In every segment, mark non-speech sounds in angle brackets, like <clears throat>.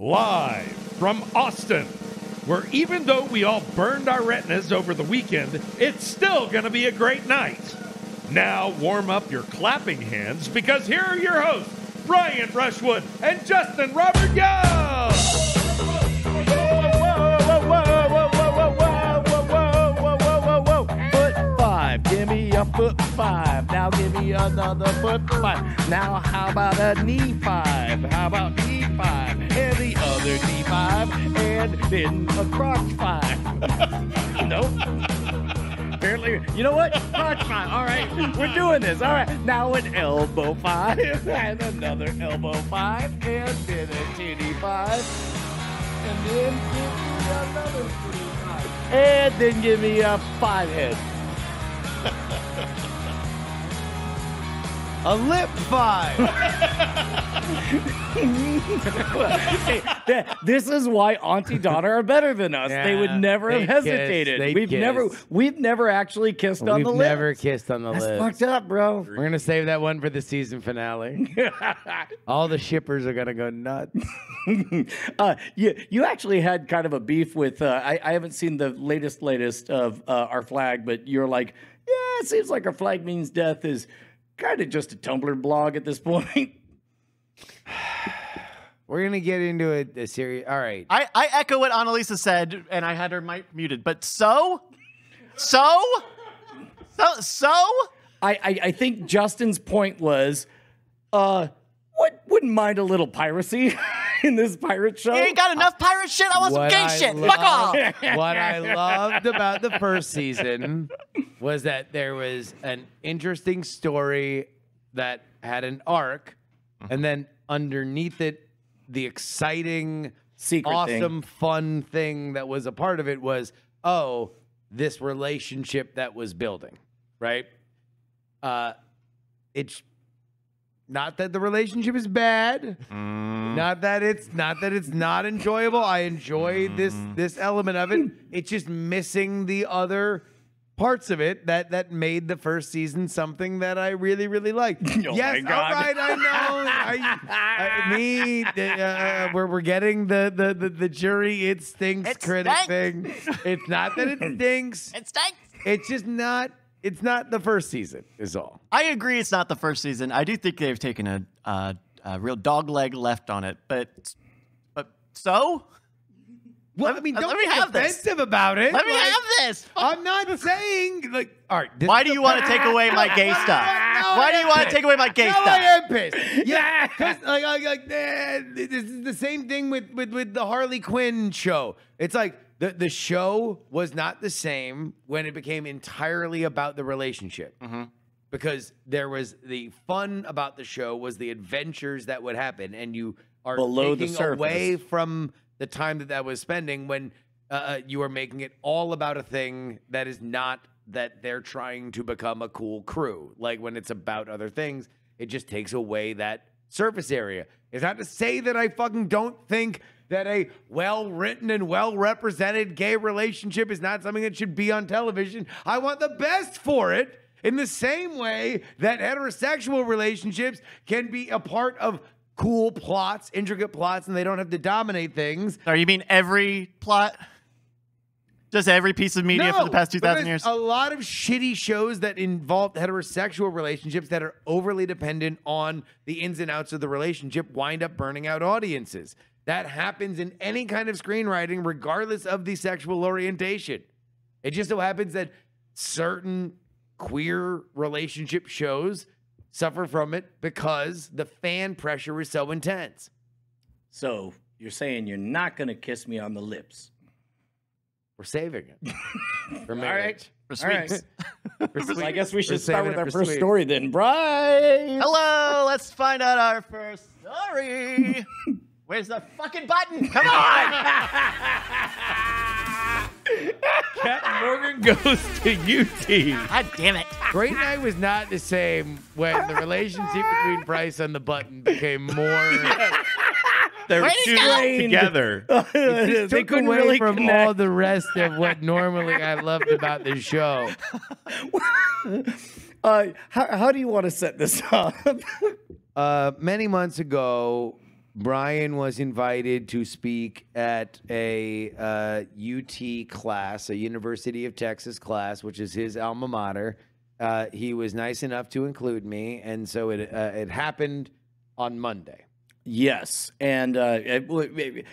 Live from Austin, where even though we all burned our retinas over the weekend, it's still going to be a great night. Now warm up your clapping hands because here are your hosts, Brian Brushwood and Justin Robert Young. A foot five. Now give me another foot five. Now how about a knee five? How about knee five? And the other knee five, and then a crotch five. <laughs> nope. Apparently, you know what? Crotch five. All right, we're doing this. All right, now an elbow five, <laughs> and another elbow five, and then a titty five, and then give me another titty five, and then give me a five head. A lip five. <laughs> Hey, this is why Auntie daughter are better than us. they would never have they'd kiss, hesitated. we've never we've never actually kissed on We've the lips. never kissed on the That's lips. fucked up, bro. We're gonna save that one for the season finale. <laughs> All the shippers are gonna go nuts. <laughs> uh, you you actually had kind of a beef with. Uh, I I haven't seen the latest latest of uh, our flag, but you're like, yeah, it seems like our flag means death is kind of just a Tumblr blog at this <laughs> point. We're gonna get into a, a series. All right. I, I echo what Annalisa said, and I had her mic muted. But so, so, so, so. I, I I think Justin's point was, uh, what wouldn't mind a little piracy <laughs> in this pirate show? You ain't got enough pirate shit. I want some gay I shit. Fuck off. <laughs> what I loved about the first season was that there was an interesting story that had an arc, and then underneath it, the exciting, Secret thing. awesome, fun thing that was a part of it was oh, this relationship that was building, right? Uh, it's not that the relationship is bad. Mm. Not that it's not that it's not enjoyable. I enjoy this mm. this element of it. It's just missing the other parts of it that that made the first season something that I really really liked. <laughs> Oh yes, my God. all right, I know. I, I, me, uh, uh, we're we're getting the the the, the jury it stinks It critic stinks. thing. It's not that it <laughs> stinks. It stinks. It's just not. It's not the first season. Is all. I agree. It's not the first season. I do think they've taken a, uh, a real dog leg left on it. But, but so. Well, Let- I mean, don't me be have this. about it. Let me Like, have this. I'm not saying like. All right. Why do you want to take away my gay stuff? Why I do you want to take away my gay stuff? I am pissed. Yeah, <laughs> like, like, like eh, this is the same thing with, with with the Harley Quinn show. It's like the the show was not the same when it became entirely about the relationship. Mm-hmm. Because there was the fun about the show was the adventures that would happen, and you are Below the taking surface. away from the time that that was spending when uh, uh, you are making it all about a thing that is not that they're trying to become a cool crew. Like when it's about other things, it just takes away that surface area. It's not to say that I fucking don't think that a well written and well represented gay relationship is not something that should be on television. I want the best for it. In the same way that heterosexual relationships can be a part of cool plots, intricate plots, and they don't have to dominate things. Sorry, you mean every plot? Just every piece of media for the past 2,000 years? A lot of shitty shows that involve heterosexual relationships that are overly dependent on the ins and outs of the relationship wind up burning out audiences. That happens in any kind of screenwriting, regardless of the sexual orientation. It just so happens that certain queer relationship shows suffer from it because the fan pressure is so intense. So you're saying you're not gonna kiss me on the lips? We're saving it <laughs> for All marriage. right. For All right. sweets. <laughs> For Well, I guess we We're should start with our first sweet. story then, Bryce. Hello, let's find out our first story. <laughs> Where's the fucking button? Come on! <laughs> Captain Morgan goes to UT. God damn it. Great Night was not the same when the relationship between Bryce and the button became more. <laughs> They're Where'd two it together. <laughs> they took couldn't away really from connect. all the rest of what normally I loved about the show. Uh, how, how do you want to set this up? Uh, many months ago, Brian was invited to speak at a uh, UT class, a University of Texas class, which is his alma mater. Uh, he was nice enough to include me, and so it uh, it happened on Monday. Yes, and uh, it,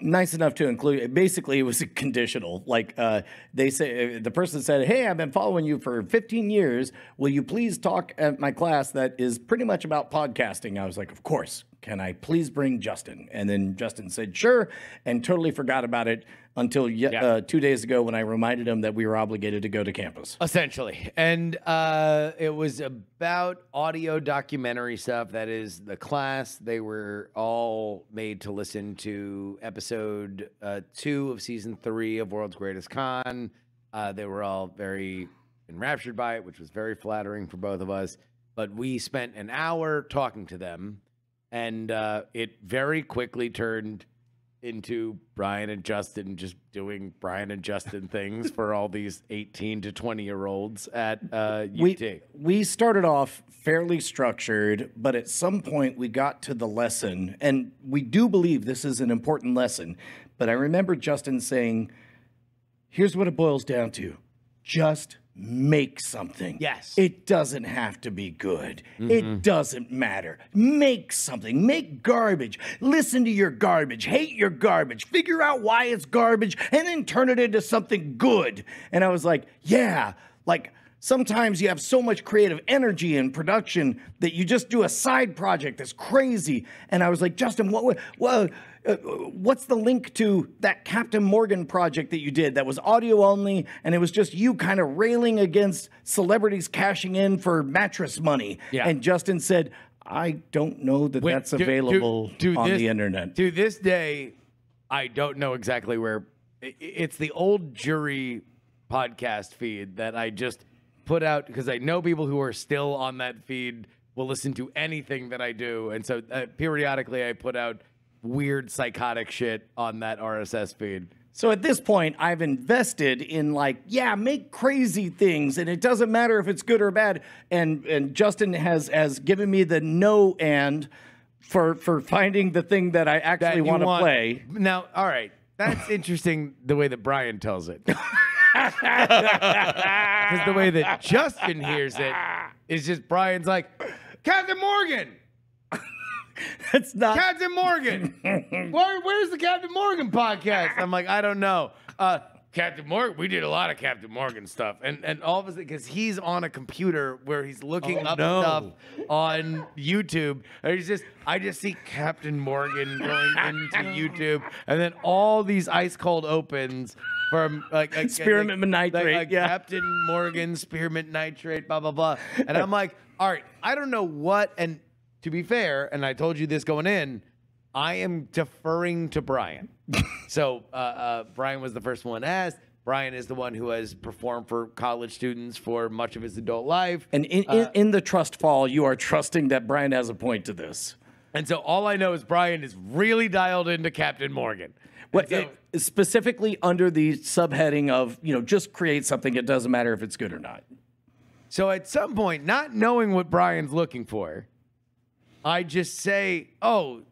nice enough to include. Basically, it was a conditional. Like uh, they say, the person said, "Hey, I've been following you for 15 years. Will you please talk at my class that is pretty much about podcasting?" I was like, "Of course." Can I please bring Justin? And then Justin said, "Sure," and totally forgot about it until ye- uh, two days ago when I reminded him that we were obligated to go to campus. Essentially. And uh, it was about audio documentary stuff. That is the class. They were all made to listen to episode uh, two of season three of World's Greatest Con. Uh, they were all very enraptured by it, which was very flattering for both of us. But we spent an hour talking to them, and uh, it very quickly turned into Brian and Justin just doing Brian and Justin <laughs> things for all these 18 to 20 year olds at uh, UT. we, we started off fairly structured, but at some point we got to the lesson, and we do believe this is an important lesson. But I remember Justin saying, here's what it boils down to just make something. Yes. It doesn't have to be good. It mm-hmm. doesn't matter. Make something. Make garbage. Listen to your garbage. Hate your garbage. Figure out why it's garbage and then turn it into something good. And I was like, yeah, like sometimes you have so much creative energy in production that you just do a side project that's crazy. And I was like, Justin, what, would- what, uh, what's the link to that Captain Morgan project that you did that was audio only and it was just you kind of railing against celebrities cashing in for mattress money? Yeah. And Justin said, I don't know that Wait, that's to- to- available to on this- the internet. To this day, I don't know exactly where. It's the old jury podcast feed that I just put out because I know people who are still on that feed will listen to anything that I do. And so uh, periodically I put out weird psychotic shit on that RSS feed. So at this point, I've invested in like, yeah, make crazy things, and it doesn't matter if it's good or bad. And and Justin has has given me the no and for for finding the thing that I actually you want to play. Now, all right, that's interesting the way that Brian tells it. <laughs> Because the way that Justin hears it is just Brian's like, Captain Morgan, <laughs> It's not. Captain Morgan. <laughs> Where, where's the Captain Morgan podcast? I'm like, I don't know. Uh, Captain Morgan, we did a lot of Captain Morgan stuff, and and all of a sudden, because he's on a computer where he's looking Oh, up no. stuff on YouTube, and he's just, I just see Captain Morgan going <laughs> into YouTube, and then all these ice cold opens from like, like Spearmint like, nitrate, like yeah. Captain Morgan spearmint nitrate, blah blah blah, and I'm like, all right, I don't know what, and to be fair, and I told you this going in, I am deferring to Brian. <laughs> so uh, uh, Brian was the first one asked. Brian is the one who has performed for college students for much of his adult life. And in, in, in the trust fall, you are trusting that Brian has a point to this. And so all I know is Brian is really dialed into Captain Morgan. What, so- it- specifically under the subheading of, you know, just create something. It doesn't matter if it's good or not. So at some point, not knowing what Brian's looking for, I just say, "Oh,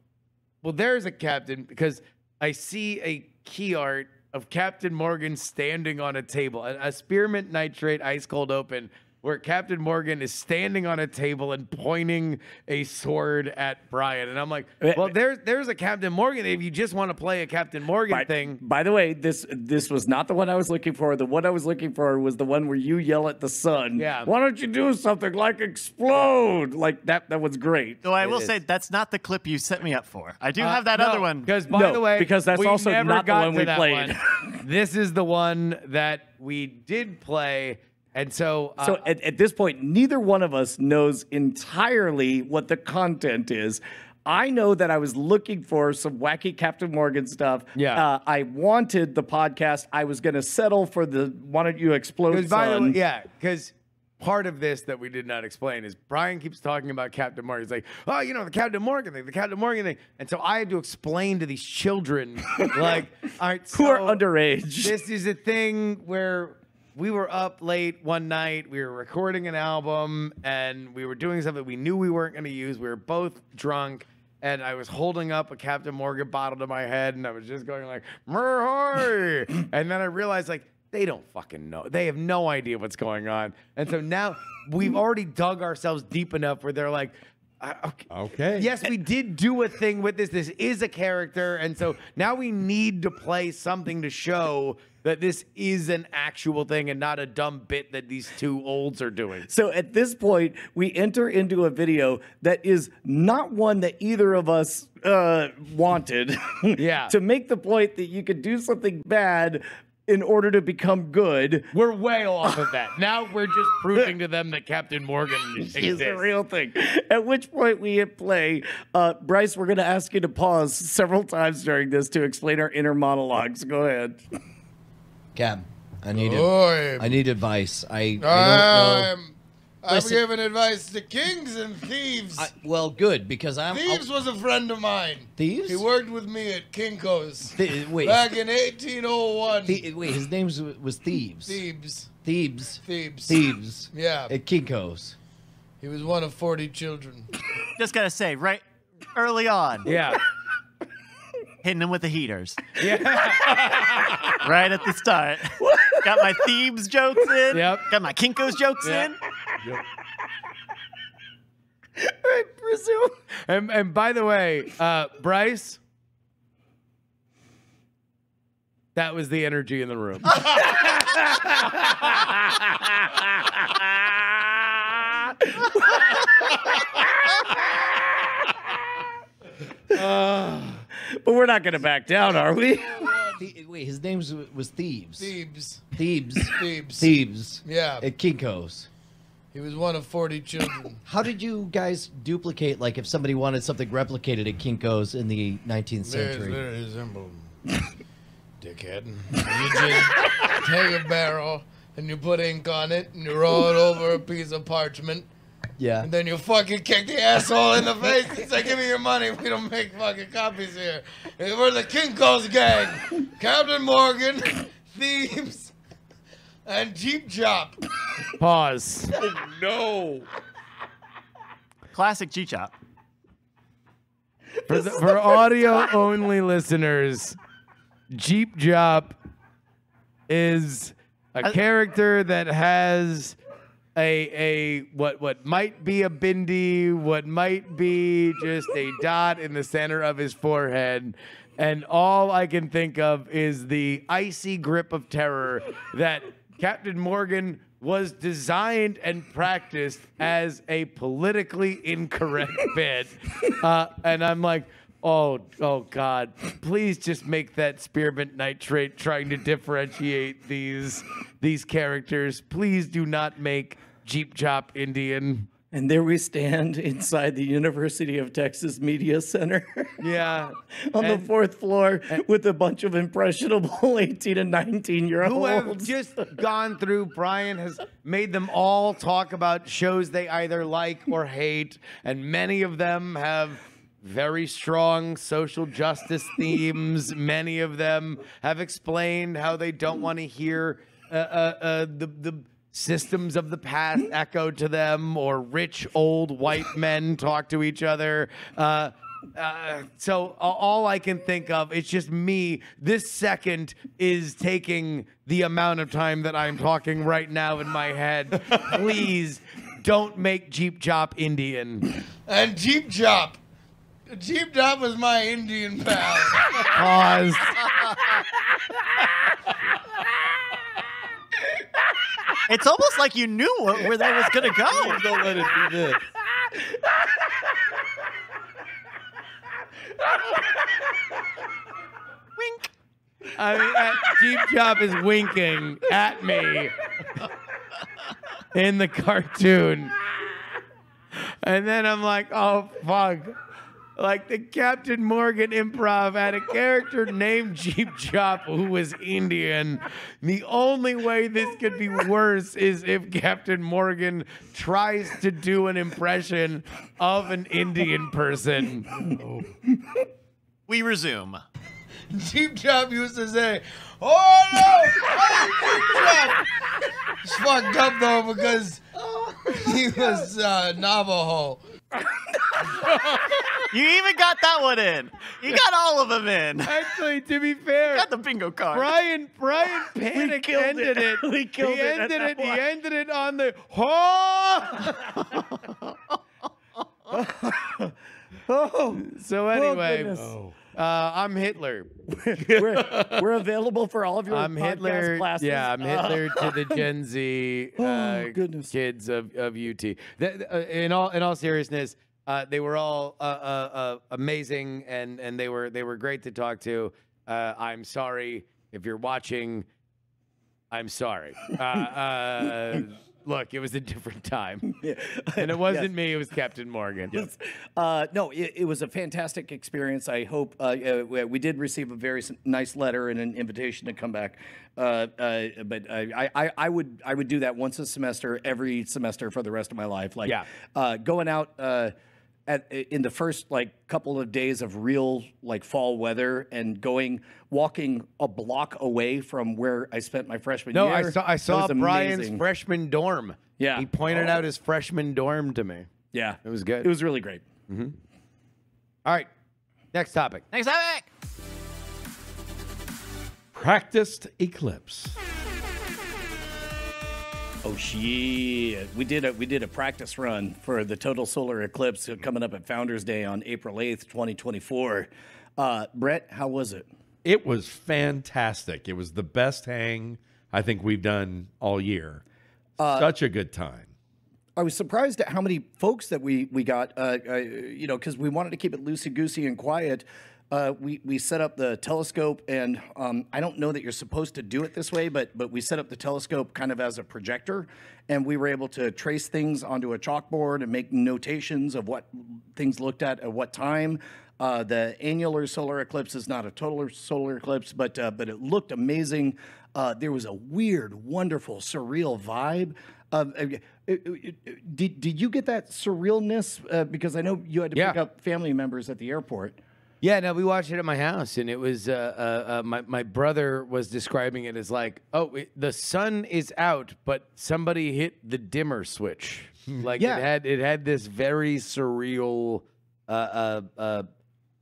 well, there's a captain," because I see a key art of Captain Morgan standing on a table, a, a spearmint nitrate ice cold open, where Captain Morgan is standing on a table and pointing a sword at Brian, and I'm like, eh, eh. "Well, there's there's a Captain Morgan. If you just want to play a Captain Morgan By, thing." by the way, this this was not the one I was looking for. The one I was looking for was the one where you yell at the sun. Yeah. Why don't you do something like explode? Like that. That was great. Though I will is. say that's not the clip you set me up for. I do uh, have that other one. Because by No, the way, because that's also never not the one we played. one. <laughs> this is the one that we did play, and so uh, So at, at this point, neither one of us knows entirely what the content is. I know that I was looking for some wacky Captain Morgan stuff. Yeah. Uh, I wanted the podcast. I was going to settle for the why don't you explode? Because by the son. yeah, because part of this that we did not explain is Brian keeps talking about Captain Morgan. He's like, oh, you know, the Captain Morgan thing, the Captain Morgan thing. And so I had to explain to these children, like, <laughs> all right, Who are underage. This is a thing where we were up late one night. We were recording an album and we were doing something we knew we weren't going to use. We were both drunk. and I was holding up a Captain Morgan bottle to my head, and I was just going like, "Merhoy!" <laughs> and then I realized like they don't fucking know. They have no idea what's going on, and so now we've already dug ourselves deep enough where they're like. "Uh, okay. Okay. Yes, we did do a thing with this. This is a character, and so now we need to play something to show that this is an actual thing and not a dumb bit that these two olds are doing. So at this point, we enter into a video that is not one that either of us uh, wanted. <laughs> Yeah. to make the point that you could do something bad in order to become good We're way off of that. Now we're just proving to them that Captain Morgan <laughs> is the real thing. At which point we hit play. Uh, Bryce, we're going to ask you to pause several times during this to explain our inner monologues. Go ahead. <laughs> Cab, I need Oi. I need advice. I, I don't know. I'm, I'm Listen. giving advice to kings and thieves. I, well, good because I'm Thieves was a friend of mine. Thieves? He worked with me at Kinko's Thi- wait, back in 1801. Thi- wait, his name was, was Thieves. Thieves. Thieves. Thieves. Thieves. Yeah. At Kinko's. He was one of 40 children. Just gotta say, right early on, Yeah. Hitting them with the heaters. Yeah. <laughs> right at the start. Got my Thebes jokes in. Yep. Got my Kinko's jokes Yeah. in. I presume. And, and by the way, uh, Bryce, that was the energy in the room. <laughs> But we're not going to back down, are we? Thie- wait, his name was, was Thieves. Thebes. Thebes. Thieves. Thieves. Yeah. At Kinko's. He was one of 40 children. How did you guys duplicate, like, if somebody wanted something replicated at Kinko's in the 19th Very, century? very simple. Dickhead. You just take a barrel and you put ink on it and you roll it over a piece of parchment. Yeah. And then you fucking kick the asshole in the face and say, give me your money. We don't make fucking copies here. We're the King Kinko's gang. <laughs> Captain Morgan, thieves, and Jeep Chop. Pause. Oh, no. Classic Jeep Chop. For, the, for audio only listeners, Jeep Chop is a I- character that has a a what what might be a bindi, what might be just a dot in the center of his forehead. And all I can think of is the icy grip of terror that Captain Morgan was designed and practiced as a politically incorrect <laughs> bit. Uh, and I'm like, oh, oh God, please just make that spearmint nitrate trying to differentiate these these characters. Please do not make Jeep Chop Indian. And there we stand inside the University of Texas Media Center <laughs> Yeah. on the fourth floor with a bunch of impressionable <laughs> 18 and 19 year olds. who have just <laughs> gone through. Brian has made them all talk about shows they either like or hate, and many of them have very strong social justice <laughs> themes. Many of them have explained how they don't want to hear uh, uh, uh, the the systems of the past <laughs> echoed to them, or rich old white men talk to each other. Uh, uh, so all I can think of, it's just me. This second is taking the amount of time that I'm talking right now in my head. <laughs> Please don't make Jeep Chop Indian. And Jeep Chop. Jeep Chop was my Indian pal. Pause. It's almost like you knew wh- where that was gonna go. Don't let it do this. Wink. I mean, uh, Jeep Chop is winking at me in the cartoon. And then I'm like, oh, fuck. Like the Captain Morgan improv had a character named Jeep Chop who was Indian. The only way this could be worse is if Captain Morgan tries to do an impression of an Indian person. We resume. Jeep Chop used to say, "Oh no, I'm Jeep It's fucked up though because he was uh, Navajo. <laughs> You even got that one in. You got all of them in. Actually, to be fair, you got the bingo card. Brian Brian <laughs> Panic killed ended it. it. <laughs> We killed he it at ended it. He ended it on the oh. Oh, So anyway, goodness. Uh, I'm Hitler. <laughs> we're, we're available for all of your I'm podcast Hitler. classes. Yeah, I'm Uh, Hitler to the <laughs> Gen Z uh, Oh, goodness. kids of, of UT. Uh, in all in all seriousness, uh, they were all uh, uh, uh, amazing and and they were they were great to talk to. Uh, I'm sorry if you're watching. I'm sorry. <laughs> Uh, uh, look, it was a different time, <laughs> and it wasn't me. It was Captain Morgan. Uh, no, it, it was a fantastic experience. I hope uh, uh, we- did receive a very nice letter and an invitation to come back. Uh, uh, but I, I, I would I would do that once a semester, every semester for the rest of my life. Like Yeah. uh, going out. At, in the first like couple of days of real like fall weather and going walking a block away from where I spent my freshman No, year. I saw I saw Brian's amazing. freshman dorm. Yeah. he pointed oh. out his freshman dorm to me. Yeah, It was good. It was really great. Mm-hmm. All right, next topic. Next topic. Practiced eclipse. Oh shit! We did a we did a practice run for the total solar eclipse coming up at Founders Day on April eighth, twenty twenty four. Uh, Brett, how was it? It was fantastic. It was the best hang I think we've done all year. Such a good time. I was surprised at how many folks that we we got. Uh, uh, you know, because we wanted to keep it loosey goosey and quiet. Uh, we we set up the telescope, and um, I don't know that you're supposed to do it this way, but but we set up the telescope kind of as a projector, and we were able to trace things onto a chalkboard and make notations of what things looked at at what time. Uh, the annular solar eclipse is not a total solar eclipse, but uh, but it looked amazing. Uh, there was a weird, wonderful, surreal vibe. Uh, did did you get that surrealness? Uh, because I know you had to pick up family members at the airport. Yeah, no, we watched it at my house, and it was uh, uh, uh, my my brother was describing it as like, oh, it, the sun is out, but somebody hit the dimmer switch. Like Yeah. it had it had this very surreal, uh, uh, uh,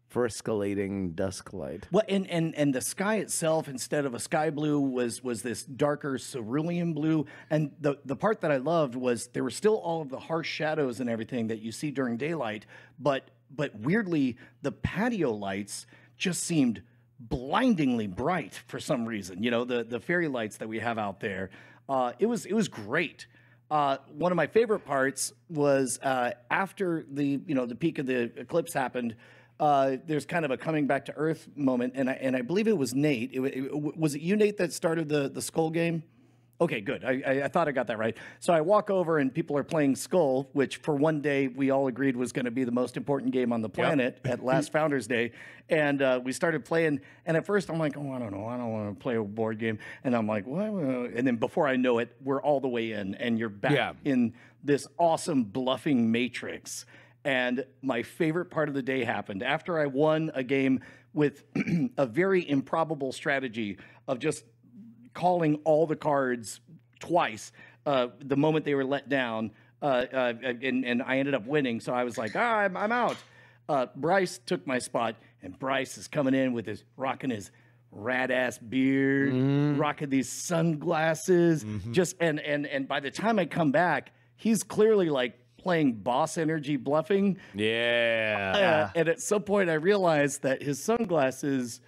friscalating dusk light. Well, and, and and the sky itself, instead of a sky blue, was was this darker cerulean blue. And the the part that I loved was there were still all of the harsh shadows and everything that you see during daylight, but but weirdly, the patio lights just seemed blindingly bright for some reason. You know, the the fairy lights that we have out there. Uh, it was it was great. Uh, one of my favorite parts was uh, after the you know the peak of the eclipse happened. Uh, there's kind of a coming back to Earth moment, and I and I believe it was Nate. It, it- was it you, Nate, that started the the Skull game? Okay, good. I, I, I thought I got that right. So I walk over and people are playing Skull, which for one day we all agreed was going to be the most important game on the planet at <laughs> last Founders Day. And uh, we started playing. And at first I'm like, oh, I don't know. I don't want to play a board game. And I'm like, what? And then before I know it, we're all the way in and you're back Yeah. in this awesome bluffing matrix. And my favorite part of the day happened after I won a game with <clears throat> a very improbable strategy of just calling all the cards twice uh, the moment they were let down. Uh, uh, and, and I ended up winning. So I was like, ah, I'm, I'm out. Uh, Bryce took my spot, and Bryce is coming in with his rocking his rad ass beard, rocking these sunglasses. Just and and and by the time I come back, he's clearly like playing boss energy bluffing. Yeah. Uh, and at some point, I realized that his sunglasses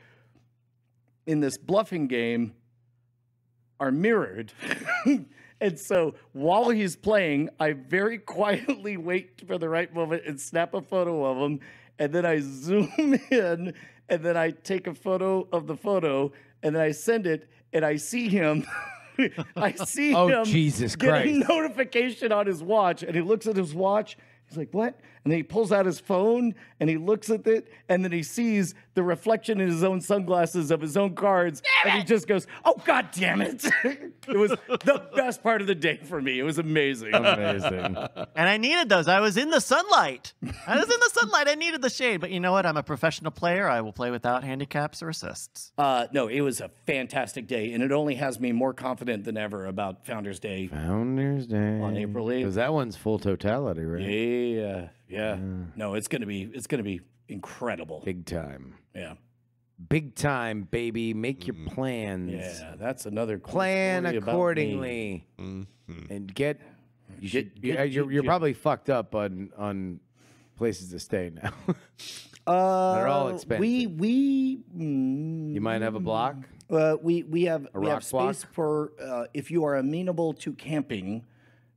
in this bluffing game are mirrored. <laughs> and so while he's playing, I very <laughs> quietly wait for the right moment and snap a photo of him. And then I zoom <laughs> in and then I take a photo of the photo and then I send it and I see him. I see Oh, him Jesus get a Christ. notification on his watch and he looks at his watch. He's like, what? And then he pulls out his phone and he looks at it and then he sees the reflection in his own sunglasses of his own cards. and he just goes, oh, God damn it. <laughs> it was the best part of the day for me. It was amazing. Amazing. And I needed those. I was in the sunlight. I was in the sunlight. I needed the shade. But you know what? I'm a professional player. I will play without handicaps or assists. Uh, no, it was a fantastic day. And it only has me more confident than ever about Founders Day. Founders Day On April 8th. Because that one's full totality, right? Yeah. Yeah. No, it's gonna be it's gonna be incredible. Big time. Yeah. Big time, baby. Make your plans. Yeah. That's another cool Plan story about me. accordingly. Mm-hmm. And get you should Get- you- get- you're, you're get- probably fucked up on on places to stay now. <laughs> Uh, They're all We expensive. we mm, you might have a block. Uh, we we have A we rock have space block? for uh, if you are amenable to camping.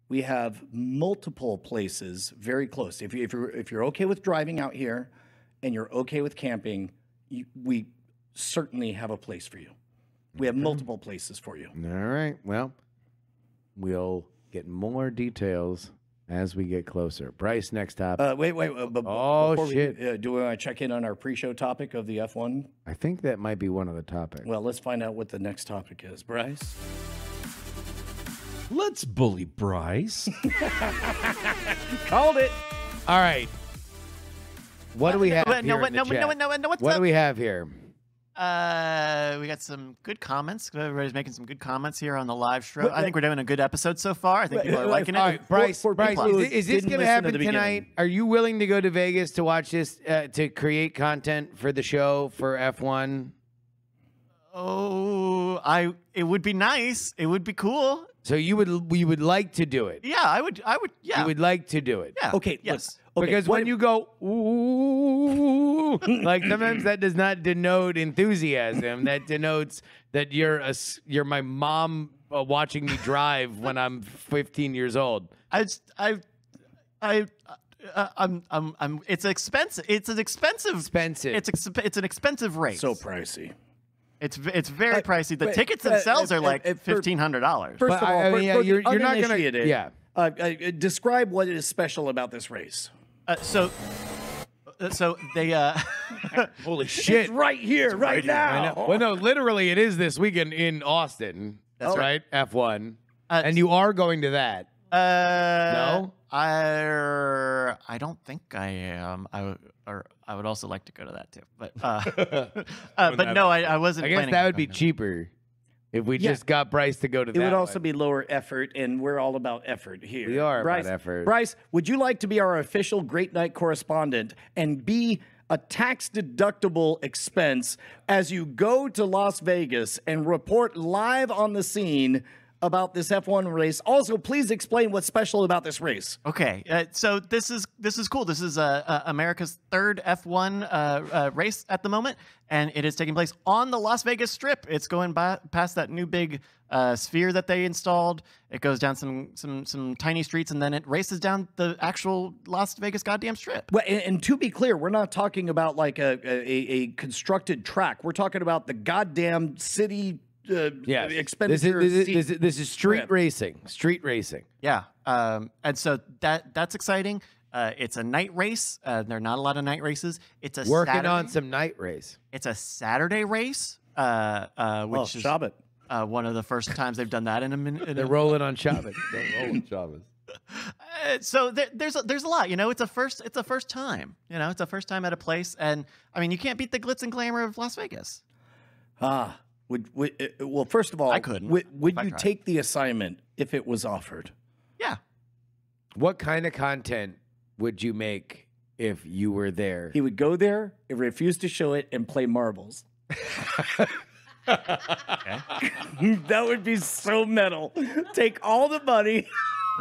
We have multiple places very close. If you if you're if you're okay with driving out here, and you're okay with camping, you, we certainly have a place for you. We have multiple places for you. All right. Well, we'll get more details as we get closer. Bryce, next up. Uh, wait, wait. Uh, bu- Oh, before we- shit. uh, do we want to check in on our pre-show topic of the F1? I think that might be one of the topics. Well, let's find out what the next topic is. Bryce. Let's bully Bryce. <laughs> Called it. All right. What do we have here no, in wait, the no, chat? no, no, no, what's what up? do we have here? Uh, we got some good comments. Everybody's making some good comments here on the live show. I think we're doing a good episode so far. I think people are liking it. All right, Bryce. for Bryce, people is, who thi- is this didn't going to listen to happen the beginning. tonight? Are you willing to go to Vegas to watch this uh, to create content for the show for F1? Oh, I. It would be nice. It would be cool. So you would you would like to do it? Yeah, I would. I would. Yeah. You would like to do it? yeah. Okay. look, Yes. okay, because what when if- you go ooh, <laughs> like sometimes that does not denote enthusiasm. That denotes that you're a s- you're my mom uh, watching me drive when I'm 15 years old. I. just- I. I. Uh, I'm. I'm. I'm. It's expensive. It's an expensive. Expensive. It's exp- It's an expensive race. so pricey. It's it's very Uh, pricey. The but- tickets uh, themselves uh, are like uh, for- fifteen hundred dollars. First of all, I for- mean, yeah, for you're- you're not gonna- uninitiated, yeah. Uh, uh, describe what is special about this race. Uh, so. uh, So they. Uh, <laughs> Holy <laughs> shit! right here, right, I now. know. Well, no, literally, it is this weekend in Austin. That's Oh. right, F1, Uh, and you are going to that. Uh, No? I I don't think I am. I w- or I would also like to go to that too, but uh, <laughs> <laughs> uh, but no, I, I wasn't. I guess that would be going to- cheaper if we Yeah. just got Bryce to go to It that. would also one. be lower effort, and we're all about effort here. We are about Bryce, effort. Bryce, would you like to be our official Great Night correspondent and be a tax deductible expense as you go to Las Vegas and report live on the scene about this F1 race? Also, please explain what's special about this race. Okay, uh, so this is this is cool. This is uh, uh, America's third F1 uh, uh, race at the moment, and it is taking place on the Las Vegas Strip. It's going by, past that new big uh, sphere that they installed. It goes down some some some tiny streets, and then it races down the actual Las Vegas goddamn Strip. Well, and, and to be clear, we're not talking about like a, a, a constructed track. We're talking about the goddamn city uh, Yes. This is, expenditure. this, is, this, is, this is street strip. racing. Street racing. Yeah, um, and so that that's exciting. Uh, it's a night race. Uh, there are not a lot of night races. It's a Working Saturday, on some night race. It's a Saturday race, uh, uh, which oh, is Shabbat. uh, one of the first times they've done that in a minute. They're rolling on Chavez. They're rolling <laughs> Chavez. Uh, so there, there's a, there's a lot, you know. It's a first it's a first time, you know. It's a first time at a place, and I mean, you can't beat the glitz and glamour of Las Vegas. Ah, would, would uh, well, first of all, I couldn't, Would, would if I you take the assignment if it was offered? Yeah, What kind of content would you make if you were there? He would go there, and refuse to show it, and play marbles. <laughs> that would be so metal. Take all the money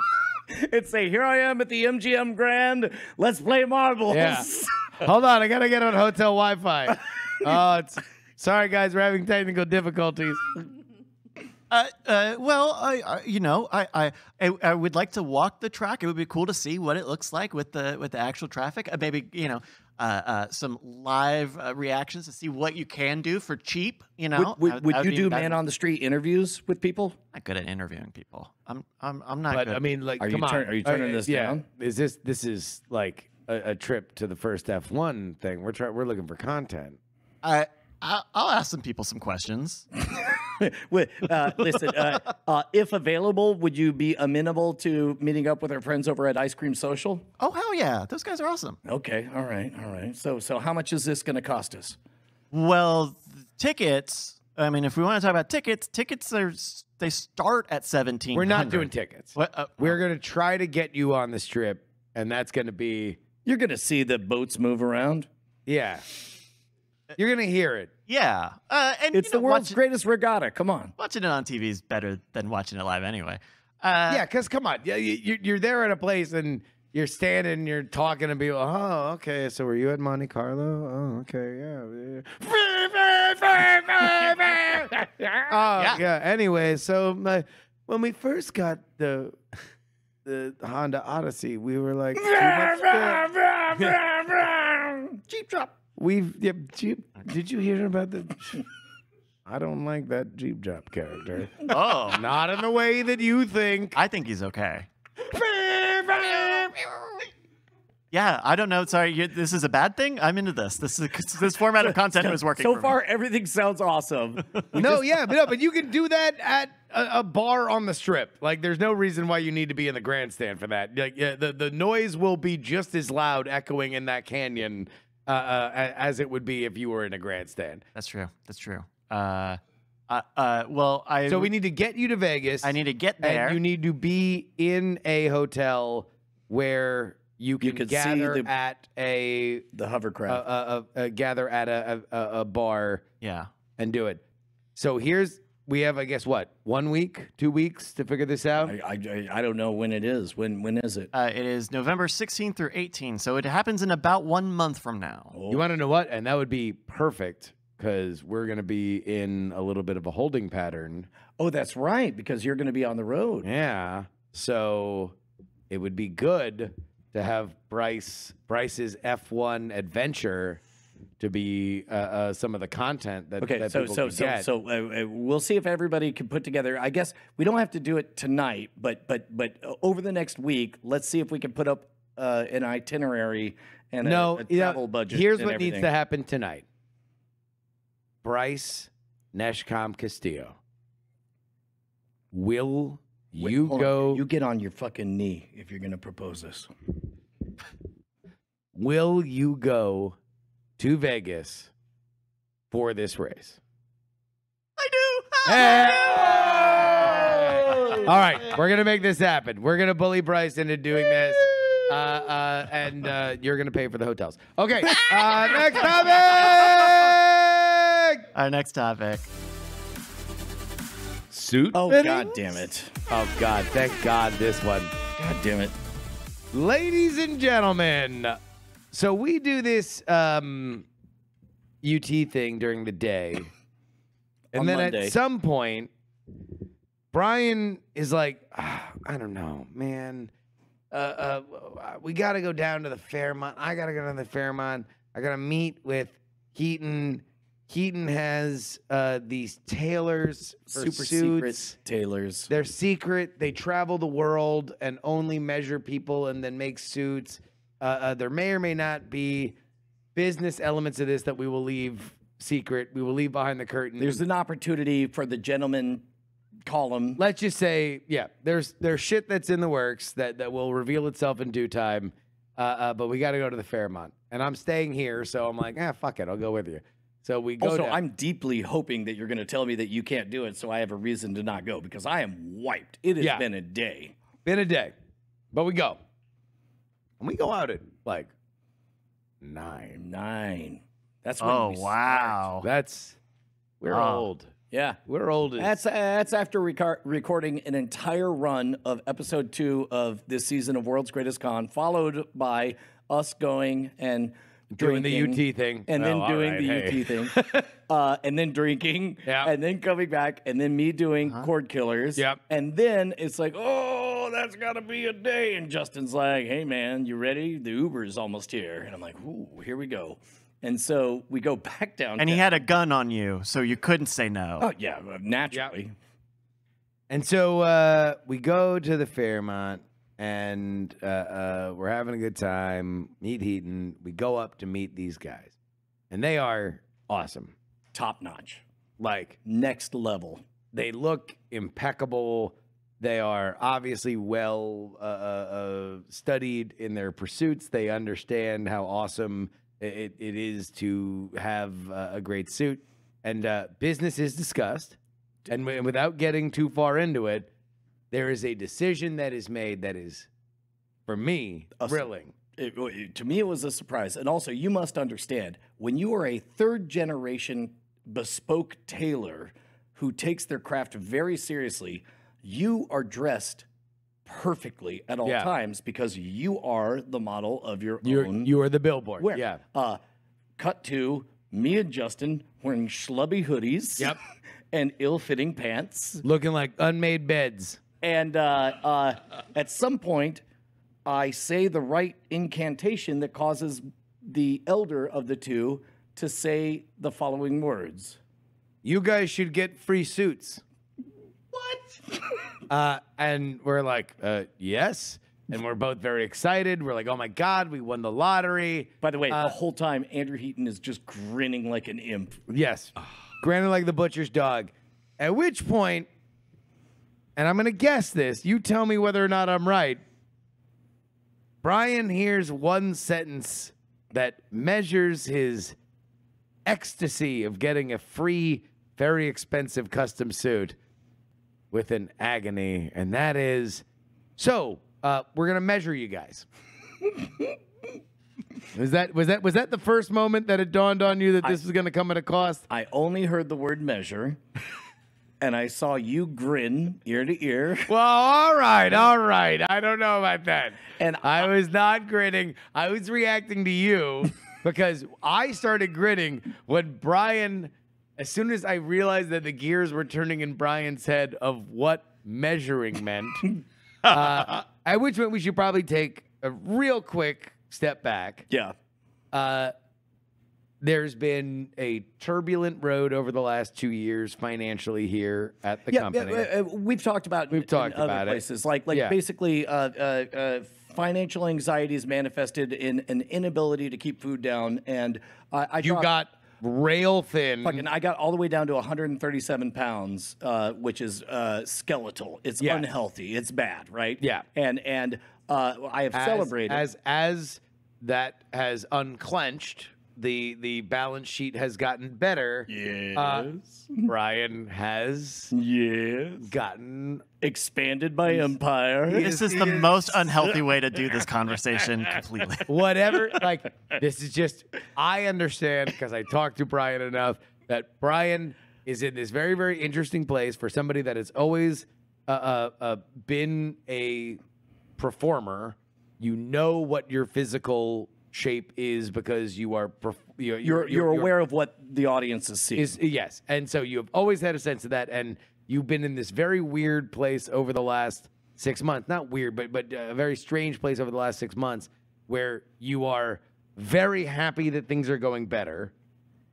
<laughs> and say, "Here I am at the MGM Grand. Let's play marbles." Yeah. <laughs> Hold on, I gotta get on hotel Wi-Fi. Oh, it's sorry guys, we're having technical difficulties. <laughs> Uh, uh, well, I, I, you know, I, I, I, I would like to walk the track. It would be cool to see what it looks like with the with the actual traffic. Uh, maybe you know, uh, uh, some live uh, reactions to see what you can do for cheap. You know, Would, I would, would you do man on the street interviews with people? I'm not good at interviewing people. I'm, I'm, I'm not But good. I mean, like, Are you come on, turn- are you turning Uh, this yeah. down? Is this this is like a, a trip to the first F1 thing? We're trying. We're looking for content. I, I, I'll ask some people some questions. <laughs> Wait, uh, listen, uh, uh, if available, would you be amenable to meeting up with our friends over at Ice Cream Social? Oh hell yeah, those guys are awesome. Okay, all right, all right. So, so how much is this going to cost us? Well, tickets. I mean, if we want to talk about tickets, tickets are they start at seventeen. We're not doing tickets. What? Uh, We're gonna try to get you on the strip, and that's gonna be You're gonna see the boats move around. Yeah. You're gonna hear it. Yeah, uh, and It's you the know, world's watching, greatest regatta. Come on. watching it on TV is better than watching it live anyway. Uh, yeah, because come on, yeah, you, you- you're there at a place and you're standing, and you're talking to people. Oh, okay. So were you at Monte Carlo? Oh, okay, yeah. <laughs> oh, Yeah. yeah. Anyway, so my, when we first got the the Honda Odyssey, we were like, too much space. <laughs> <laughs> Jeep drop. We've yeah, Jeep. Did you hear about the? <laughs> I don't like that Jeep Drop character. Oh, <laughs> Not in the way that you think. I think he's okay. <laughs> Yeah, I don't know. Sorry, you, this is a bad thing. I'm into this. This is this format of content is working. So for me. far, everything sounds awesome. no, yeah, but no, but you can do that at a, a bar on the strip. Like, there's no reason why you need to be in the grandstand for that. Like, yeah, the the noise will be just as loud echoing in that canyon uh, uh, as it would be if you were in a grandstand. That's true. That's true. Uh, uh, uh, well, I So we need to get you to Vegas. I need to get there. and you need to be in a hotel where you can could see gather the- at a, the a, hovercraft. a, a, a gather at a, a, a bar yeah. and do it. So here's we have I guess what one week, two weeks to figure this out. I, I, I don't know when it is. When when is it? Uh, it is November 16th through 18th, so it happens in about one month from now. You want to know what? And that would be perfect because we're going to be in a little bit of a holding pattern. Oh, that's right, because you're going to be on the road. Yeah. So it would be good to have Bryce Bryce's F1 adventure to be uh, uh, some of the content that, Okay, that so so so so uh, uh, we'll see if everybody can put together. I guess we don't have to do it tonight, but but but uh, over the next week, let's see if we can put up uh, an itinerary and no, a, a you know, travel budget. Here's what needs to happen tonight. Bryce Neshcom Castillo. Will Wait, you hold on. go? You get on your fucking knee if you're going to propose this. will you go to Vegas for this race? I do. Hey! All right, we're gonna make this happen. We're gonna bully Bryce into doing this, uh, uh, and uh, you're gonna pay for the hotels. Okay, uh, <laughs> next topic. Our next topic. Suit. Oh fittings? god damn it! Oh God! Thank God this one. God damn it! Ladies and gentlemen, so we do this um, UT thing during the day. <coughs> and then Monday. at some point, Brian is like, "Ah, I don't know, man. Uh, uh, we got to go down to the Fairmont. I got to go down to the Fairmont. I got to meet with Keaton. Keaton has uh, these tailors Super suits. secret tailors. They're secret. They travel the world and only measure people and then make suits. Uh, uh, there may or may not be business elements of this that we will leave secret. We will leave behind the curtain. There's an opportunity for the gentleman column. Let's just say, yeah, there's there's shit that's in the works that that will reveal itself in due time. Uh, uh, but we got to go to the Fairmont, and I'm staying here, so I'm like, ah, fuck it, I'll go with you. So we go. Also, down. I'm deeply hoping that you're going to tell me that you can't do it, so I have a reason to not go because I am wiped. It has Yeah. been a day. been a day, but we go, and we go out at like nine. Nine. That's when Oh we start. wow. That's we're Oh. old. Yeah. We're old. as- That's uh, that's after recar- recording an entire run of episode two of this season of World's Greatest Con, followed by us going and Doing the UT thing. and then Oh, doing right, the hey. UT thing, <laughs> uh, and then drinking, Yeah. and then coming back, and then me doing cord killers, Yep. and then it's like, oh, that's got to be a day, and Justin's like, hey man, you ready? The Uber is almost here, and I'm like, ooh, here we go, and so we go back down, And he had a gun on you, so you couldn't say no. oh yeah, naturally. And so uh, we go to the Fairmont and uh, uh, we're having a good time. Meet Keaton. We go up to meet these guys, and they are awesome. top notch, Like next level. they look impeccable. They are obviously well uh, uh, uh, studied in their pursuits. They understand how awesome it, it is to have uh, a great suit. And uh, business is discussed. And wi- without getting too far into it, there is a decision that is made that is, for me, Awesome. thrilling. it, it- to me, it was a surprise. And also, you must understand when you are a third generation bespoke tailor who takes their craft very seriously, you are dressed perfectly at all Yeah. times because you are the model of your You're own you are the billboard. wear. Yeah. Uh, cut to me and Justin wearing schlubby hoodies. Yep. <laughs> And ill-fitting pants. Looking like unmade beds. And uh, uh, at some point, I say the right incantation that causes the elder of the two to say the following words. You guys should get free suits. What? <laughs> uh, and we're like, uh, yes. And we're both very excited. We're like, oh my God, we won the lottery. By the way, Uh, the whole time Andrew Heaton is just grinning like an imp. Yes. grinning like the butcher's dog. At which point, and I'm going to guess this, you tell me whether or not I'm right. Brian hears one sentence that measures his ecstasy of getting a free, very expensive custom suit with an agony, and that is so uh, we're going to measure you guys. <laughs> Was that was that was that the first moment that it dawned on you that this was going to come at a cost? I only heard the word measure, <laughs> and I saw you grin ear to ear. <laughs> Well, all right, all right. I don't know about that. And I was not grinning. I was reacting to you <laughs> because I started grinning when Brian, as soon as I realized that the gears were turning in Brian's head of what measuring meant, <laughs> uh, at which point we should probably take a real quick step back. Yeah. Uh, there's been a turbulent road over the last two years financially here at the yeah, company. uh, uh, we've talked about We've talked other about it. places like like Yeah. basically uh, uh, uh, financial anxiety is manifested in an inability to keep food down, and I I you dropped- got rail thin. Fucking, I got all the way down to 137 pounds, uh, which is uh, skeletal. It's Yeah. unhealthy. It's bad, right? Yeah. And and uh, I have as, celebrated. as as that has unclenched. The the balance sheet has gotten better. yes. Uh, Brian has yes. gotten Expanded by empire. This is the most unhealthy <laughs> way to do this conversation completely. whatever. like <laughs> this is just I understand because I talked to Brian enough that Brian is in this very very interesting place for somebody that has always uh, uh, uh, been a performer. You know what your physical shape is because you are perf- you're, You're, you're aware of what the audience is seeing. is yes. And so you have always had a sense of that and you've been in this very weird place over the last six months. Not weird but but uh, a very strange place over the last six months where you are very happy that things are going better.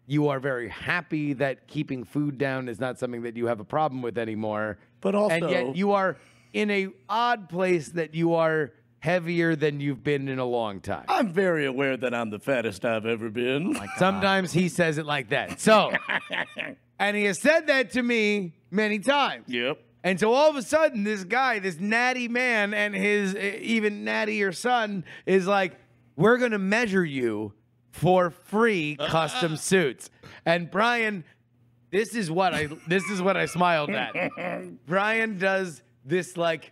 You are very happy that keeping food down is not something that you have a problem with anymore. But also, and yet you are in a odd place that you are heavier than you've been in a long time I'm very aware that I'm the fattest I've ever been. Sometimes he says it like that. So, <laughs> and he has said that to me many times. yep. And so all of a sudden, this guy, this natty man, and his uh, even nattier son is like, "We're gonna measure you for free custom <laughs> suits." And Brian, this is what I this is what I smiled at. <laughs> Brian does this like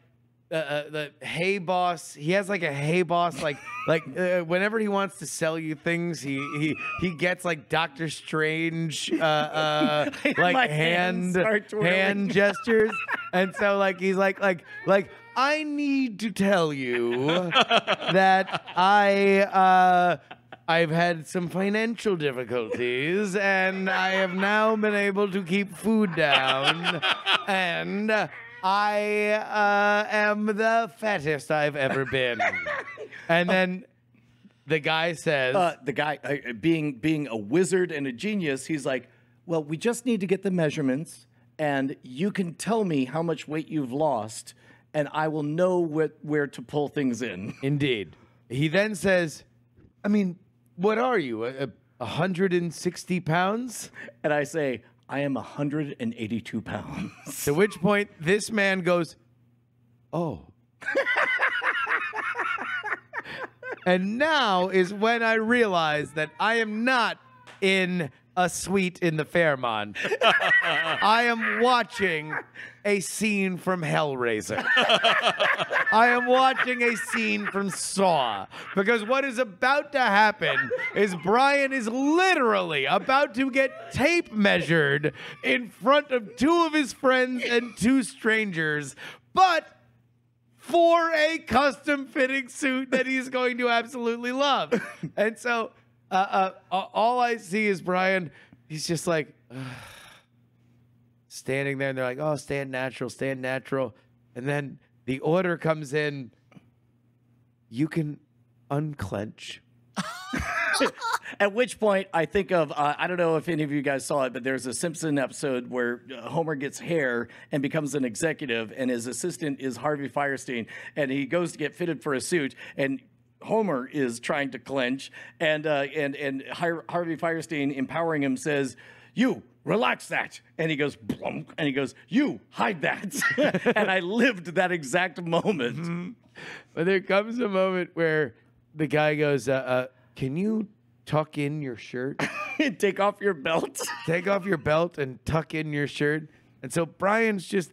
uh, uh, the hey boss. He has like a hey boss like <laughs> like uh, whenever he wants to sell you things, he he he gets like Doctor Strange uh, uh <laughs> like hand hands start twirling. hand gestures, and so like he's like like like I need to tell you <laughs> that I uh I've had some financial difficulties and I have now been able to keep food down and I uh, am the fattest I've ever been. <laughs> and then the guy says, Uh, the guy, uh, being being a wizard and a genius, he's like, "Well, we just need to get the measurements, and you can tell me how much weight you've lost, and I will know where where to pull things in." <laughs> Indeed. He then says, I mean, what are you? A, a 160 pounds? And I say, "I am 182 pounds." To which point this man goes, Oh. and now is when I realize that I am not in a suite in the Fairmont. <laughs> I am watching a scene from Hellraiser. <laughs> I am watching a scene from Saw because what is about to happen is Brian is literally about to get tape measured in front of two of his friends and two strangers, but for a custom fitting suit that he's going to absolutely love. And so uh, uh, all I see is Brian. He's just like <sighs> standing there, and they're like, "Oh, stand natural, stand natural." And then the order comes in. You can unclench. <laughs> At which point, I think of uh, I don't know if any of you guys saw it, but there's a Simpson episode where uh, Homer gets hair and becomes an executive, and his assistant is Harvey Fierstein, and he goes to get fitted for a suit, and Homer is trying to clench, and uh, and and Harvey Fierstein, empowering him, says, "You." Relax that. And he goes, Blunk, and he goes, You hide that. <laughs> and I lived that exact moment. But there comes a moment where the guy goes, uh, uh, "Can you tuck in your shirt?" <laughs> Take off your belt. <laughs> take off your belt and tuck in your shirt. And so Brian's just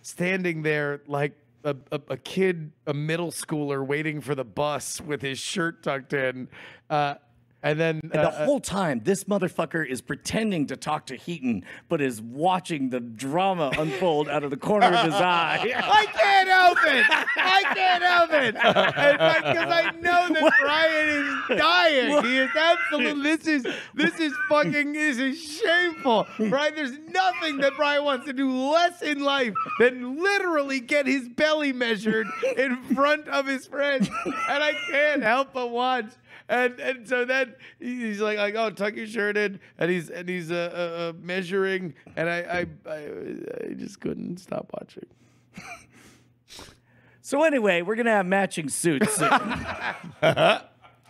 standing there like a, a, a kid, a middle schooler waiting for the bus with his shirt tucked in. Uh, and then And the uh, whole time, this motherfucker is pretending to talk to Heaton, but is watching the drama unfold out of the corner of his eye. <laughs> I can't help it. I can't help it. Because I know that Brian is dying. He is absolutely. This is this is fucking. This is shameful, Brian. There's nothing that Brian wants to do less in life than literally get his belly measured in front of his friends, and I can't help but watch. And and so then he's like like oh tuck your shirt in and he's and he's uh, uh, uh measuring and I I, I I just couldn't stop watching. So anyway, we're gonna have matching suits. soon. <laughs>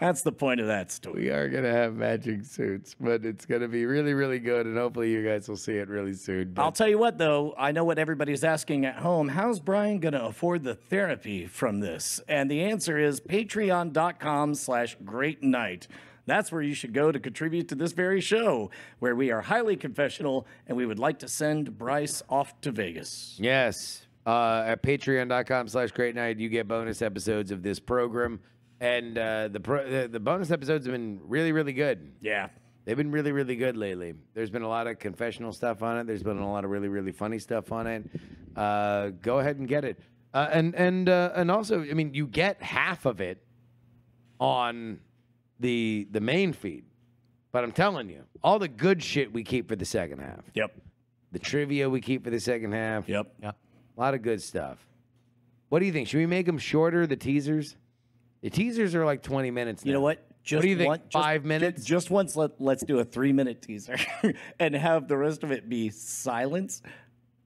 That's the point of that story. We are gonna have matching suits, but it's gonna be really, really good, and hopefully you guys will see it really soon. I'll tell you what, though, I know what everybody's asking at home. How's Brian going to afford the therapy from this? And the answer is patreon.com slash great night. That's where you should go to contribute to this very show, where we are highly confessional and we would like to send Bryce off to Vegas. yes, uh, at patreon.com slash great night, you get bonus episodes of this program, and uh, the, pro- the the bonus episodes have been really, really good. Yeah. They've been really, really good lately. There's been a lot of confessional stuff on it. There's been a lot of really, really funny stuff on it. Uh, go ahead and get it. Uh, and and uh, and also, I mean, you get half of it on the the main feed. But I'm telling you, all the good shit we keep for the second half. Yep. The trivia we keep for the second half. Yep. Yep. A lot of good stuff. What do you think? Should we make them shorter? The teasers. The teasers are like 20 minutes. You know what? Just do you think? one- just- Five minutes? Just once, let, let's do a three minute teaser <laughs> and have the rest of it be silence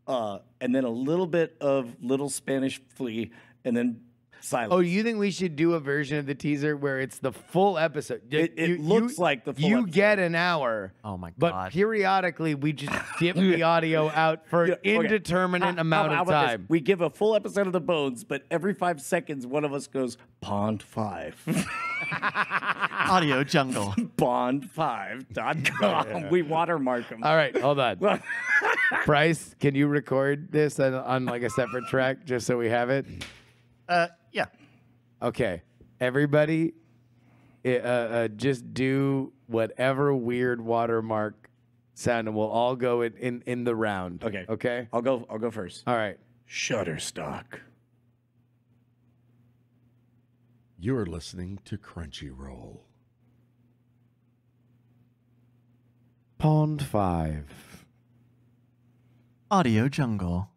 uh, and then a little bit of Little Spanish Flea and then silence. Oh, you think we should do a version of the teaser where it's the full episode? It- it you- looks you- like the full You episode. get an hour. Oh my god. But periodically, we just <laughs> dip the audio out for an okay. indeterminate How- amount how of about this? time. We give a full episode of the bones, but every five seconds, one of us goes Pond Five, <laughs> Audio jungle. <laughs> Pond5.com. We watermark them. All right, hold on. Bryce, can you record this on, on like a separate track just so we have it? Uh, yeah. Okay, everybody, uh, uh, just do whatever weird watermark sound, and we'll all go in, in, in the round. Okay. Okay. I'll go. I'll go first. All right. Shutterstock. You're listening to Crunchyroll. Pond five. Audio jungle.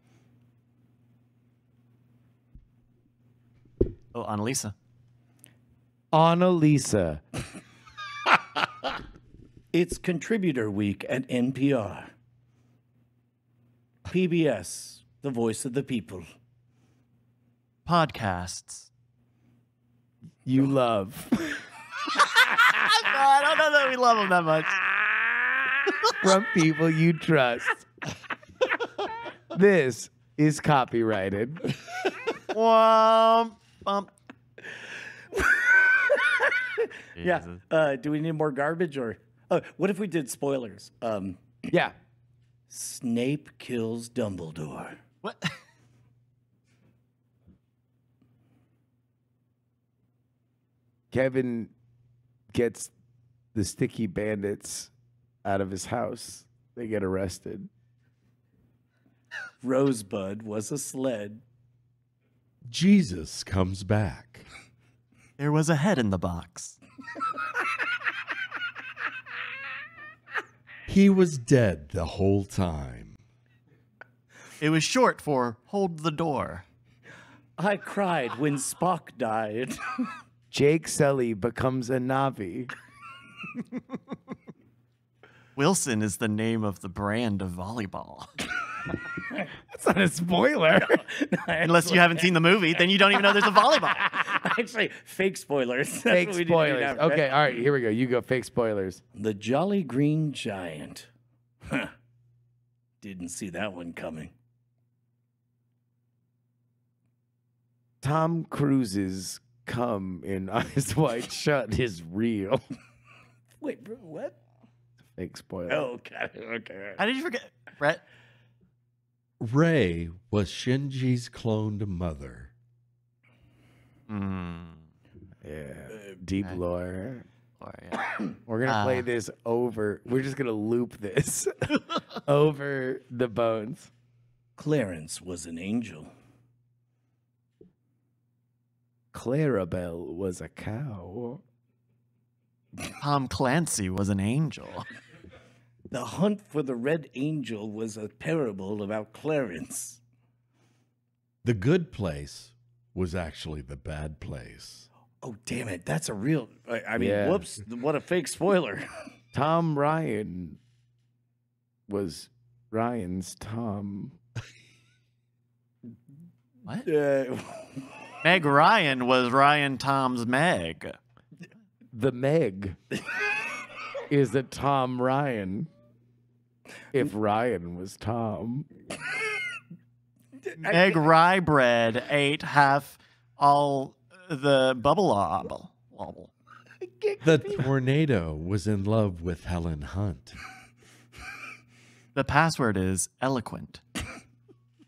Oh, Annalisa. Annalisa. <laughs> It's contributor week at NPR. PBS, the voice of the people. Podcasts. You love. <laughs> I don't know that we love them that much. <laughs> From people you trust. this is copyrighted. Womp, bump. <laughs> Yeah. Uh, do we need more garbage or? Uh, what if we did spoilers? Um, Yeah. Snape kills Dumbledore. What? <laughs> Kevin gets the sticky bandits out of his house. They get arrested. Rosebud was a sled. Jesus comes back. There was a head in the box. He was dead the whole time. It was short for hold the door. I cried when Spock died. <laughs> Jake Sully becomes a Na'vi. <laughs> Wilson is the name of the brand of volleyball. <laughs> That's not a spoiler. <laughs> <laughs> Unless you haven't seen the movie, then you don't even know there's a volleyball. Actually, fake spoilers. That's fake what we need to do spoilers. now, right? Okay, all right, here we go. You go fake spoilers. The Jolly Green Giant. Huh. Didn't see that one coming. Tom Cruise's come in Eyes Wide Shut is real. Wait, bro, what? Fake spoiler. Oh, <laughs> okay, okay. How did you forget? Brett? Rei was Shinji's cloned mother. Mm. Yeah. Deep lore. Or, yeah. <coughs> We're gonna play Ah. this over. We're just gonna loop this <laughs> <laughs> over the bones. Clarence was an angel. Clarabelle was a cow. Tom Clancy was an angel. The hunt for the Red Angel was a parable about Clarence. The good place was actually the bad place. Oh, damn it. That's a real. I, I mean, Yeah. whoops. What a fake spoiler. <laughs> Tom Ryan was Ryan's Tom. What? Uh, Meg Ryan was Ryan Tom's Meg. The Meg is the Tom Ryan. If Ryan was Tom. <laughs> Meg Rye bread ate half all the bubble obble. wobble. <laughs> The tornado was in love with Helen Hunt. <laughs> The password is eloquent.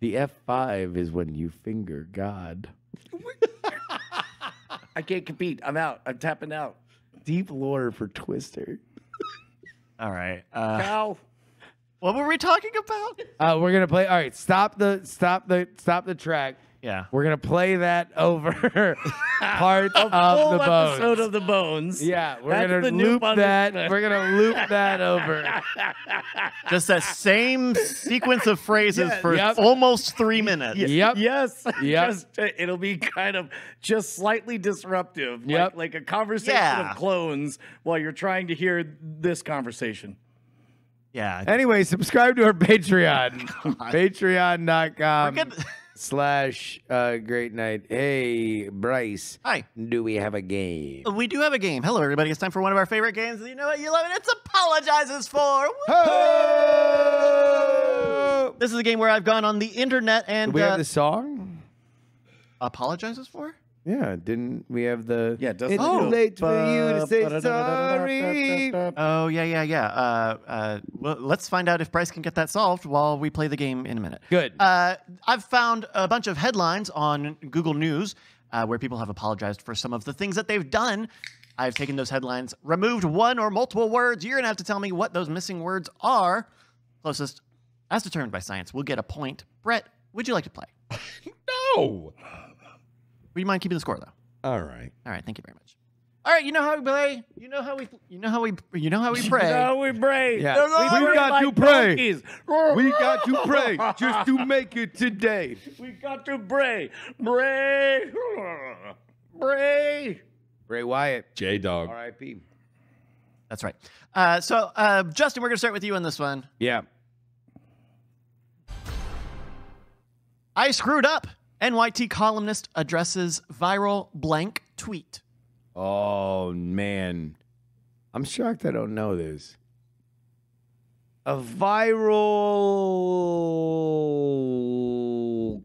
The F5 is when you finger God. I can't compete. I'm out. I'm tapping out. Deep lore for Twister. All right. Uh, Cow. What were we talking about? Uh, we're gonna play. All right, stop the stop the stop the track. Yeah. We're gonna play that over <laughs> part of Full the episode bones. of the bones. Yeah, we're That's the gonna new loop fun- that. <laughs> We're gonna loop that over. <laughs> Just that same sequence of phrases for Yep. almost three minutes. Yep. Yes. Yep. Just uh, it'll be kind of just slightly disruptive. Yep. Like, like a conversation Yeah. of clones while you're trying to hear this conversation. Yeah. Anyway, subscribe to our Patreon. <laughs> Patreon.com We're good. <laughs> slash uh, great night. Hey, Bryce. Hi. Do we have a game? We do have a game. Hello, everybody. It's time for one of our favorite games. You know what? You love it. It's Apologizes for. Ho! This is a game where I've gone on the internet Do and we uh, have the song? apologizes for. Yeah, didn't we have the? Yeah, doesn't It's it too go late for you to say sorry. Oh yeah, yeah, yeah. Uh, uh, well, let's find out if Bryce can get that solved while we play the game in a minute. Good. Uh, I've found a bunch of headlines on Google News uh, where people have apologized for some of the things that they've done. I've taken those headlines, removed one or multiple words. You're gonna have to tell me what those missing words are. Closest, as determined by science, we'll get a point. Brett, would you like to play? <laughs> No. Would you mind keeping the score though? All right. All right, thank you very much. All right, you know how we play. You know how we. You know how we. You know how we pray. No, we pray. Yeah. We, We pray got like to pray. donkeys. We got to pray just to make it today. We got to pray. Pray. Pray. Bray Wyatt, J Dog. R.I.P. That's right. Uh, so, uh, Justin, we're going to start with you on this one. Yeah. I screwed up. NYT columnist addresses viral blank tweet. Oh man, I'm shocked I don't know this. A viral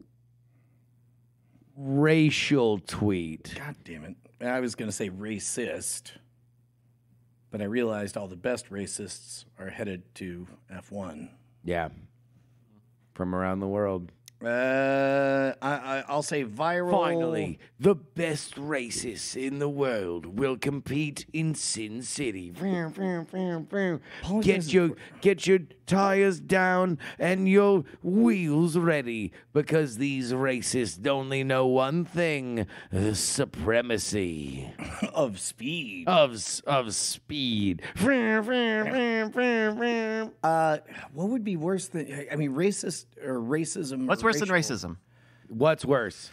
racial tweet. God damn it. I was going to say racist. but I realized all the best racists are headed to F1. Yeah. From around the world. Uh, I, I, I'll say viral. Finally, the best racists in the world will compete in Sin City. Get your get your tires down and your wheels ready because these racists only know one thing: the supremacy <laughs> of speed. of of speed. Uh, what would be worse than? I mean, racist or racism. What's worse than racism? What's worse?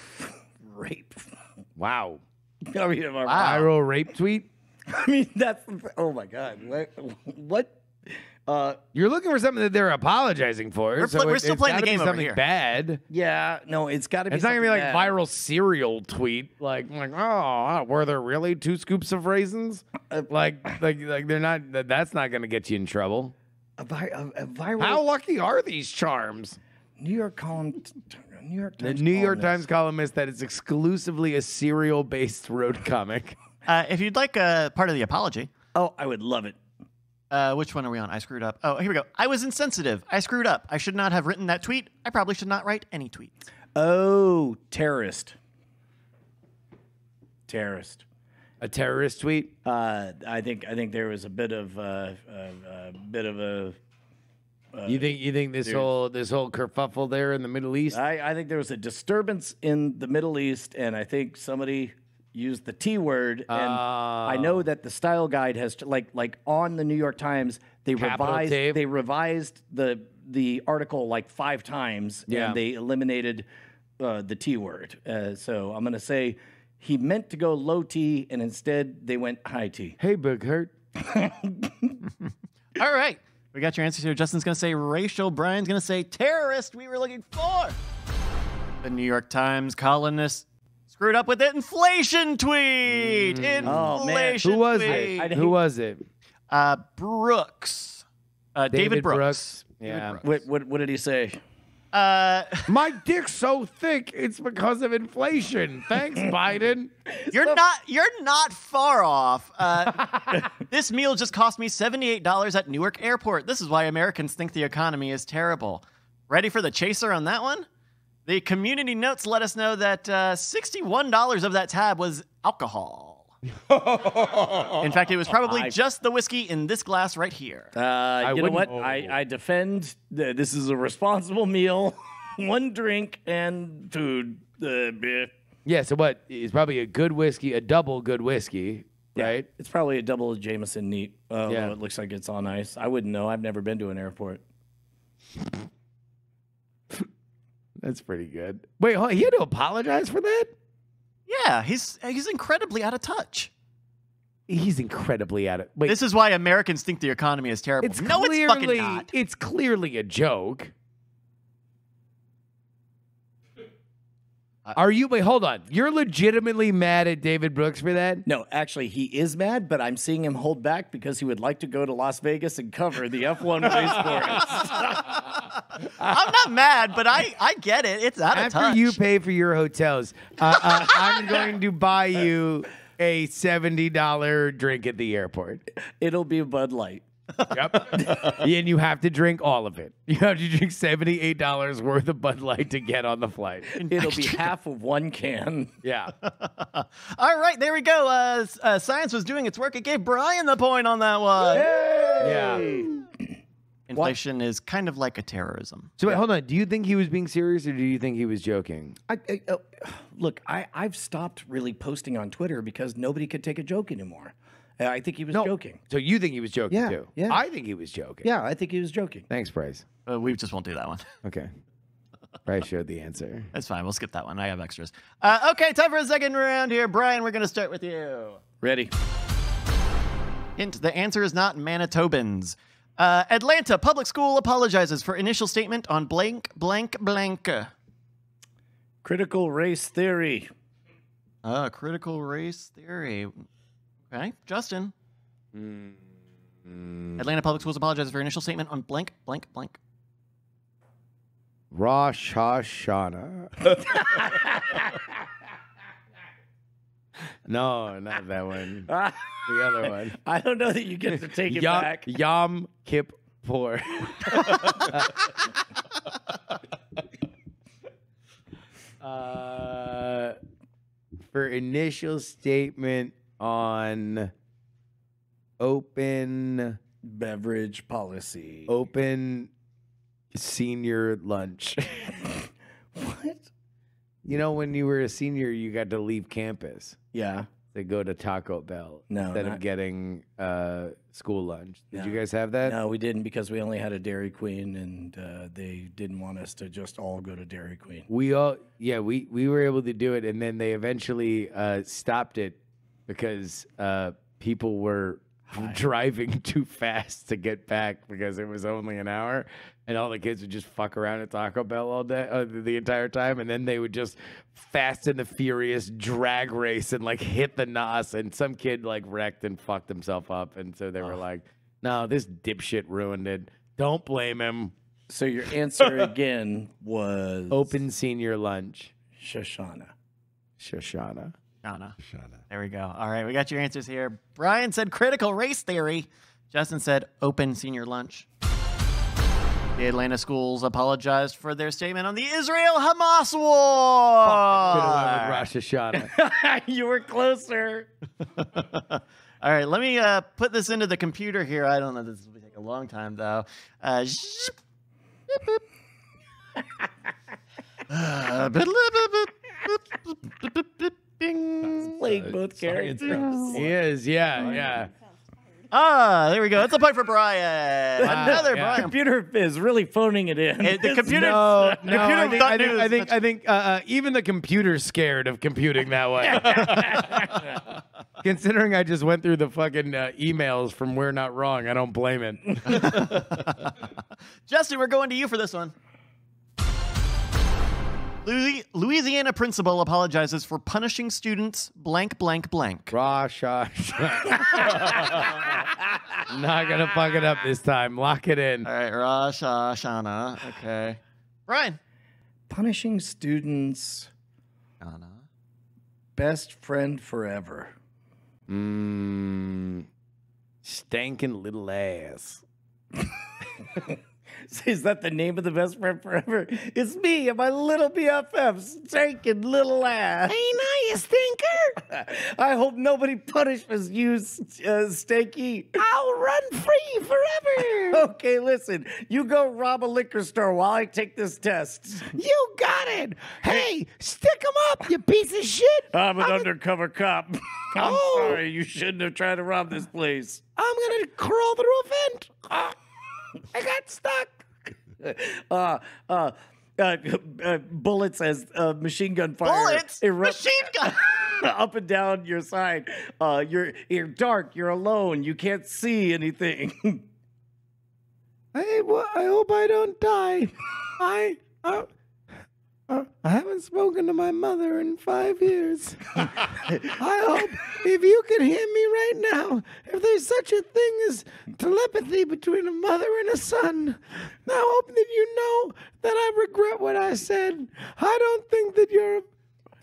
<laughs> Rape. Wow. <laughs> I mean, am I- Viral rape tweet? <laughs> I mean, that's. Oh my God. What? What? Uh, You're looking for something that they're apologizing for. We're so pl- we're it- still it's playing the gotta be game over something here. bad. yeah. No, it's got to be. It's not gonna be like something bad. viral cereal tweet, like like oh, were there really two scoops of raisins? like like like they're not. that- That's not gonna get you in trouble. A, vi- a, a viral. How lucky are these charms? New York column. New York Times. The Times. New York columnist. Times columnist that is exclusively a cereal-based road comic. <laughs> Uh, if you'd like a part of the apology, Oh, I would love it. uh, which one are we on? I screwed up. Oh, here we go. I was insensitive. I screwed up. I should not have written that tweet. I probably should not write any tweets. Oh, terrorist. Terrorist. A terrorist tweet. Uh, I think I think there was a bit of uh, a, a bit of a. you think you think this whole this whole kerfuffle there in the Middle East? I, I think there was a disturbance in the Middle East, and I think somebody used the T word. And I know that the style guide has like like on the New York Times they revised tape. they revised the the article like five times, Yeah. and they eliminated uh, the T word. Uh, so I'm gonna say he meant to go low T, and instead they went high T. hey, Big Hurt. <laughs> All right. We got your answers here. Justin's going to say racial. Brian's going to say terrorist. We were looking for. The New York Times columnist screwed up with the inflation tweet. Oh, man. Inflation Who was tweet. it? Who was it? Uh, Brooks. Uh, David, Brooks. Brooks. Yeah. What, what what did he say? Uh, <laughs> My dick's so thick, it's because of inflation. Thanks, <laughs> Biden. you're not. You're not far off. Uh, <laughs> this meal just cost me seventy-eight dollars at Newark Airport. This is why Americans think the economy is terrible. Ready for the chaser on that one? The community notes let us know that uh, sixty-one dollars of that tab was alcohol. In fact, it was probably just the whiskey in this glass right here. Uh, you know wouldn't- what? I, I defend. th- this is a responsible meal. <laughs> One drink and food. Uh, bleh. Yeah, so what? It's probably a good whiskey, a double good whiskey, right? It's probably a double Jameson neat. Uh, Yeah. yeah. It looks like it's on ice. I wouldn't know. I've never been to an airport. <laughs> That's pretty good. Wait, hold on, he had to apologize for that? Yeah, he's he's incredibly out of touch. He's incredibly at it. Wait, This is why Americans think the economy is terrible. it's no, clearly, it's fucking not. It's clearly a joke. Are you? Wait, hold on. You're legitimately mad at David Brooks for that? No, actually, he is mad, but I'm seeing him hold back because he would like to go to Las Vegas and cover the F1 race for us. <laughs> I'm not mad, but I I get it. It's out of After you pay for your hotels, uh, uh, I'm going to buy you a seventy dollar drink at the airport. It'll be a Bud Light. Yep. <laughs> and you have to drink all of it. You have to drink seventy eight dollars worth of Bud Light to get on the flight. It'll be half of one can. Yeah. <laughs> All right, there we go. Uh, uh, science was doing its work. It gave Brian the point on that one. Yeah. <clears throat> Inflation is kind of like a terrorism. So wait, hold on. Do you think he was being serious, or do you think he was joking? I, I, uh, <sighs> look, I, I've stopped really posting on Twitter because nobody could take a joke anymore. Uh, I think he was joking. So you think he was joking Yeah, too? yeah. I think he was joking. Yeah, I think he was joking. Thanks, Bryce. Uh, we just won't do that one. <laughs> Okay. Bryce showed the answer. That's fine. We'll skip that one. I have extras. Uh, okay, time for a second round here. Brian, we're going to start with you. Ready? Hint the answer is not Manitobans. Uh, Atlanta Public School apologizes for initial statement on blank, blank, blank. Critical race theory. Uh, critical race theory. Okay, Justin. Atlanta Public Schools apologizes for initial statement on blank, blank, blank. Rosh Hashanah. <laughs> No, not that one. <laughs> the other one. I don't know that you get to take it Yom, back. Yom Kippur. <laughs> uh, for initial statement on open Beverage policy. open senior lunch. <laughs> what? you know, when you were a senior, you got to leave campus Yeah. to go to Taco Bell No, instead not- of getting uh, school lunch. Did you guys have that? No, we didn't because we only had a Dairy Queen, and uh, they didn't want us to just all go to Dairy Queen. We all, yeah, we we were able to do it, and then they eventually uh, stopped it because uh, people were <laughs> driving <laughs> too fast to get back because it was only an hour, and all the kids would just fuck around at Taco Bell all day, uh, the entire time, and then they would just Fast and the Furious drag race and like hit the nos, and some kid like wrecked and fucked himself up, and so they were like, "No, this dipshit ruined it. Don't blame him." So your <laughs> answer again was Open senior lunch, Shoshana. Shoshana. Shauna. There we go. All right, we got your answers here. Brian said critical race theory. Justin said open senior lunch. The Atlanta schools apologized for their statement on the Israel Hamas war. went Rosh <laughs> you were closer. <laughs> All right, let me uh, put this into the computer here. I don't know. This will take a long time, though. Uh, <laughs> bing. Playing both characters. He is, yeah, yeah. Ah, there we go. That's a point for Brian. Another yeah. Brian. Computer is really phoning it in. It- the computer- No, <laughs> no, computer I think, I think, I think, I think uh, uh, even the computer's scared of computing that way. <laughs> Considering I just went through the fucking uh, emails from We're Not Wrong, I don't blame it. <laughs> Justin, we're going to you for this one. Louis- Louisiana principal apologizes for punishing students blank blank blank. Rosh Hashanah. <laughs> Not gonna fuck it up this time. Lock it in. All right, Rosh Hashanah. Okay. Brian. Punishing students, Anna. best friend forever. Mmm. Stankin' little ass. <laughs> <laughs> Is that the name of the best friend forever? It's me and my little BFF, stinking little ass. Ain't I a stinker. <laughs> I hope nobody punishes you, uh, Stinky. I'll run free forever. <laughs> okay, listen. You go rob a liquor store while I take this test. You got it. Hey, stick 'em up, you piece of shit. I'm an undercover cop. I'm Oh. sorry. You shouldn't have tried to rob this place. I'm gonna crawl through a vent. I got stuck. <laughs> Uh, uh, uh, uh, bullets as uh, machine gun fire. Bullets? erupt- Machine gun? <laughs> up and down your side. Uh, you're you're dark. You're alone. You can't see anything. <laughs> I, well, I hope I don't die. I, uh, Uh, I haven't spoken to my mother in five years. <laughs> I hope if you can hear me right now, if there's such a thing as telepathy between a mother and a son, I hope that you know that I regret what I said. I don't think that you're a,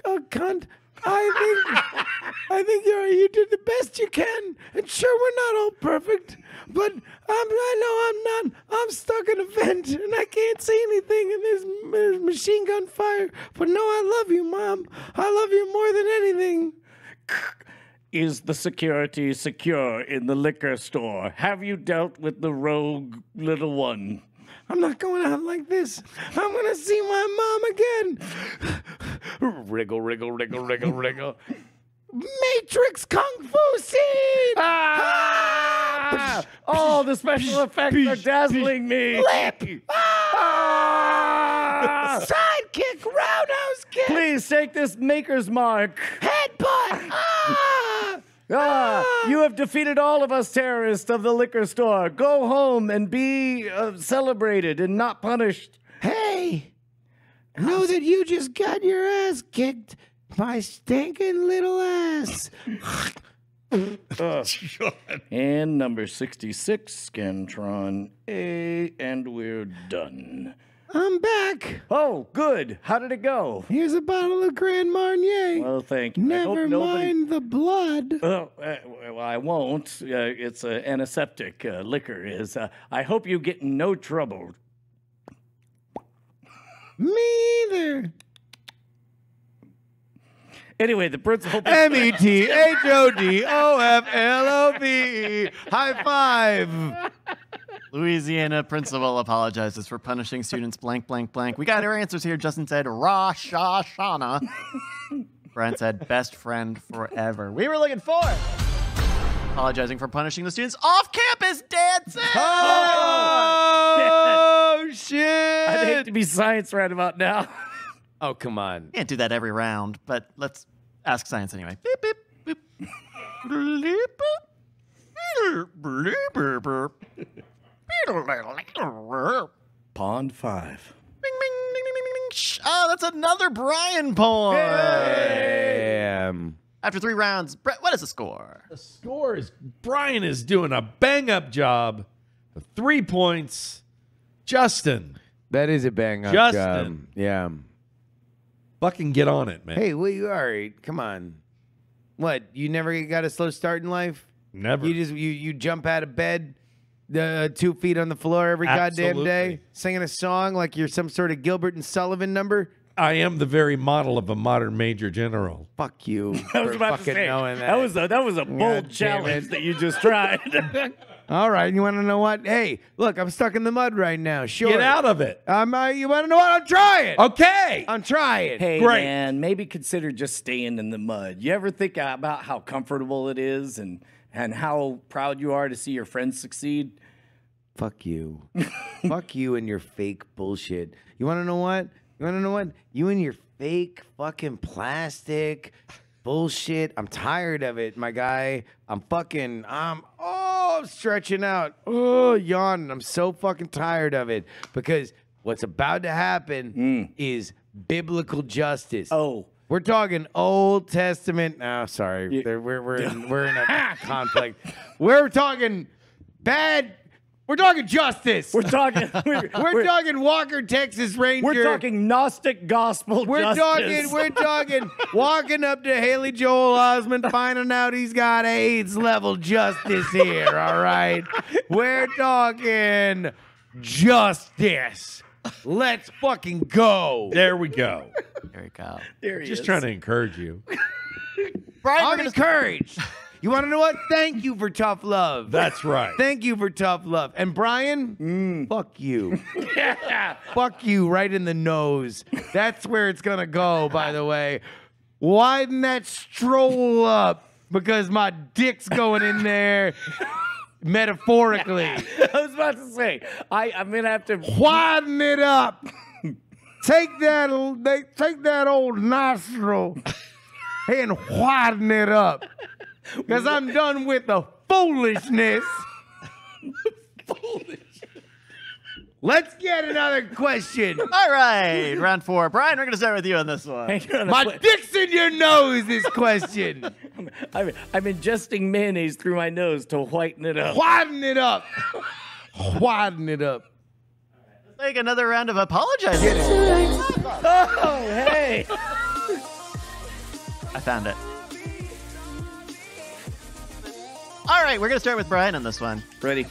a cunt. I think <laughs> I think you're you did the best you can. And sure we're not all perfect, but I'm, I know I'm not. I'm stuck in a vent and I can't see anything and there's, there's machine gun fire. But no, I love you, mom. I love you more than anything. <laughs> Is the security secure in the liquor store? Have you dealt with the rogue little one? I'm not going out like this. I'm gonna see my mom again. <laughs> wriggle, wriggle, wriggle, wriggle, wriggle. <laughs> Matrix Kung Fu scene. Ah! Oh, the special effects are dazzling me. Flip. Ah! Sidekick, roundhouse kick, Please take this maker's mark. headbutt. Ah! Ah, you have defeated all of us terrorists of the liquor store. Go home and be uh, celebrated and not punished. Hey, know that you just got your ass kicked by stinking little ass. <laughs> And number 66, Scantron A, and we're done. I'm back. Oh, good. How did it go? Here's a bottle of Grand Marnier. Well, thank you. I hope Never nobody- mind the blood. Well, uh, well, I won't. Uh, it's an antiseptic. Uh, liquor is. Uh, I hope you get in no trouble. Me either. Anyway, the principal. M E T H O D O F L O V E. High five. Louisiana principal apologizes for punishing students blank, blank, blank. We got our answers here. Justin said Rosh Hashanah. Brian said best friend forever. We were looking for apologizing for punishing the students off campus dancing. Oh, <laughs> shit. I'd hate to be science right about now. Oh, come on. Can't do that every round, but let's ask science anyway. Beep, beep, beep. Bleep, boop. Bleep, bleep, burp. Pond five. bing, ding, ding, ding, ding. Shh. Oh, that's another Brian point. Damn. After three rounds, Brett, what is the score? The score is Brian is doing a bang up job. Three points. Justin, That is a bang up Justin. job. Yeah. Fucking get on it, man. Hey, well, you all right? Come on. What? You never got a slow start in life? Never. You just you you jump out of bed, uh, two feet on the floor every goddamn day, singing a song like you're some sort of Gilbert and Sullivan number. I am the very model of a modern major general. Fuck you. <laughs> I was for about to fucking say knowing that. that. was a that was a bold damn challenge it. that you just tried. <laughs> All right. You want to know what? Hey, look, I'm stuck in the mud right now. Sure. Get out of it. Um, uh, you want to know what? I'm trying. Okay. I'm trying. hey Great. man, maybe consider just staying in the mud. You ever think about how comfortable it is and and how proud you are to see your friends succeed? Fuck you. <laughs> Fuck you and your fake bullshit. You want to know what? You want to know what? You and your fake fucking plastic bullshit. I'm tired of it, my guy. I'm fucking, I'm, oh, I'm stretching out. Oh, yawning. I'm so fucking tired of it because what's about to happen mm. is biblical justice. Oh, We're talking Old Testament. No, sorry, There- we're we're in, we're in a <laughs> conflict. We're talking bad. We're talking justice. we're talking. <laughs> We're, We're talking Walker, Texas Ranger. we're talking Gnostic gospel. We're justice. talking. We're <laughs> talking. walking up to Haley Joel Osment, finding out he's got AIDS level justice here. All right. We're talking justice. Let's fucking go. There we go. There we go. There he Just is. trying to encourage you. Brian, <laughs> I'm encouraged. You want to know what? Thank you for tough love. That's right. Thank you for tough love. And Brian, mm. fuck you. yeah. <laughs> fuck you right in the nose. That's where it's going to go, by the way. Widen that stroll up because my dick's going in there metaphorically. <laughs> I was about to say. I I'm gonna have to. Widen it up. <laughs> Take that, they take that old nostril and widen it up. Because I'm done with the foolishness. <laughs> Let's get another question. All right, round four. Brian, we're going to start with you on this one. On My sec. dick's in your nose, this question. <laughs> I'm, I'm ingesting mayonnaise through my nose to whiten it up. Widen it up. Widen it up. Take another round of apologizing. <laughs> Oh, hey! I found it. All right, we're going to start with Brian on this one. Ready?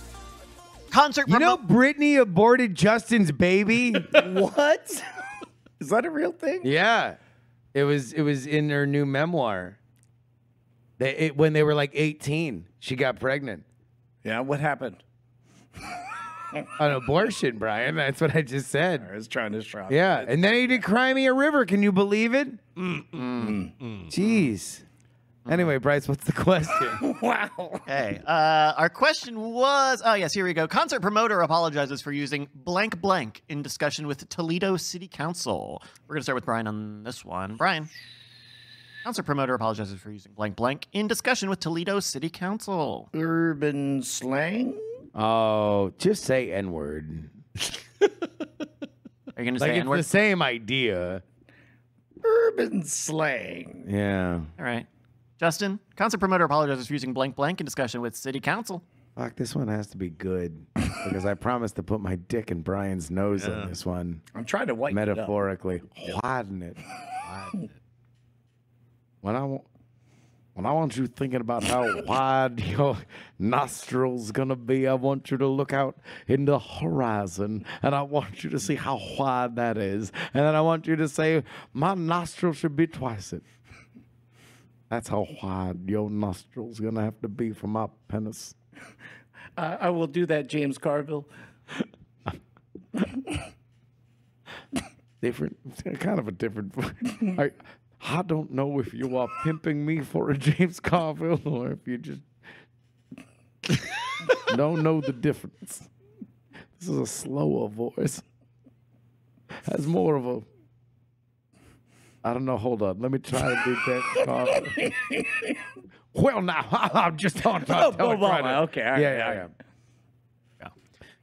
Concert You know, promo- Britney aborted Justin's baby. <laughs> What? Is that a real thing? yeah, it was. It was in her new memoir. They, it, when they were like 18, she got pregnant. Yeah. What happened? <laughs> An abortion, Brian. That's what I just said. I said. was trying to shop. Yeah, and then he did Cry Me a River. Can you believe it? Jeez. Anyway, Bryce, what's the question? <laughs> <laughs> Wow. Hey, Uh, our question was oh, yes, here we go. Concert promoter apologizes for using blank blank in discussion with Toledo City Council. We're going to start with Brian on this one. Brian. Concert promoter apologizes for using blank blank in discussion with Toledo City Council. Urban slang? oh, just say N word. <laughs> Are you going to Like say it's N-word? the same idea. Urban slang. Yeah. All right. Justin, concert promoter apologizes for using blank blank in discussion with City Council. Fuck, this one has to be good because I promised to put my dick in Brian's nose on this one, I'm trying to whiten it up. metaphorically. Widen it. Widen it. When I want, when I want you thinking about how <laughs> wide your nostrils gonna be, I want you to look out in the horizon, and I want you to see how wide that is, and then I want you to say, "My nostril should be twice it." That's how wide your nostrils gonna have to be for my penis. I, I will do that, James Carville. different, kind of a different. I, I don't know if you are pimping me for a James Carville or if you just don't know the difference. This is a slower voice. Has more of a. I don't know. Hold on. Let me try to do that. <laughs> Well, now <laughs> I'm just on. Oh, trying oh, to- well, okay, all right, yeah, yeah, all yeah. right.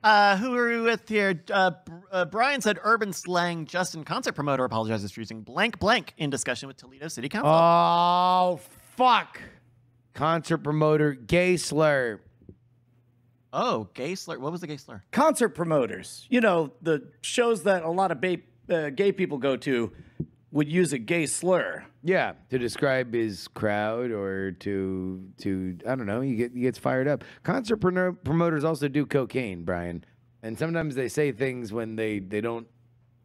Uh, who are we with here? Uh, uh, Brian said urban slang. Justin, concert promoter, apologizes for using blank blank in discussion with Toledo City Council. Oh fuck! Concert promoter, gay slur. oh, gay slur. What was the gay slur? Concert promoters, you know, the shows that a lot of ba- uh, gay people go to would use a gay slur. Yeah, to describe his crowd or to to I don't know, he get he gets fired up. Concert prono- promoters also do cocaine, Brian, and sometimes they say things when they they don't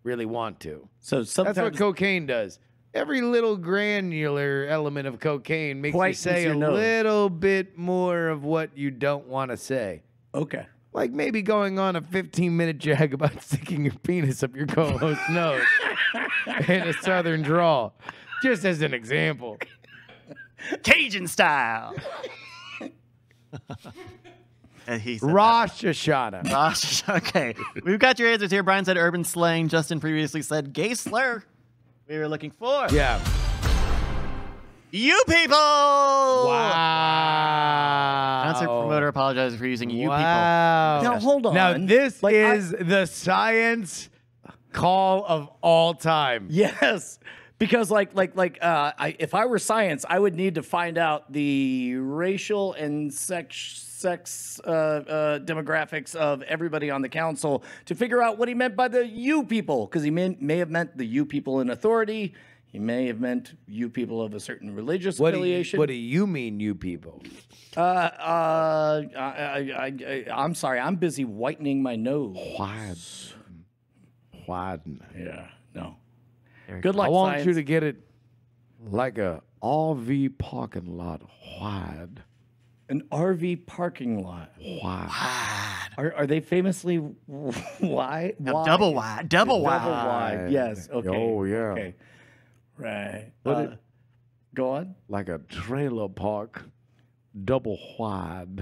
really want to. So sometimes That's what cocaine does. Every little granular element of cocaine makes you say a nose. little bit more of what you don't want to say. okay. Like maybe going on a 15 minute jag about <laughs> sticking your penis up your co host's nose in a southern drawl, just as an example. Cajun style. and he said that. Rosh Hashanah. Gosh, okay. We've got your answers here. Brian said urban slang. Justin previously said gay slur. We were looking for Yeah. you people. Wow. Concert promoter apologizes for using you wow. Now hold on. Now this Like, I- is the science call of all time. Yes, because like like like uh, I, if I were science, I would need to find out the racial and sex sex uh, uh, demographics of everybody on the council to figure out what he meant by the "you people," because he may may have meant the "you people in authority." He may have meant you people of a certain religious What do, you, affiliation. what do you mean, you people? uh, uh, I, I, I, I, I'm sorry, I'm busy whitening my nose. Wide. Widen. Yeah, no. Good luck, I want science. you to get it like a RV parking lot wide. An RV parking lot. Wide. Are, are they famously wide? Now, double wide. Double wide. Double wide. Yes. Okay. Oh, yeah. Okay. Right. What Uh, it- go on. Like a trailer park, double wide.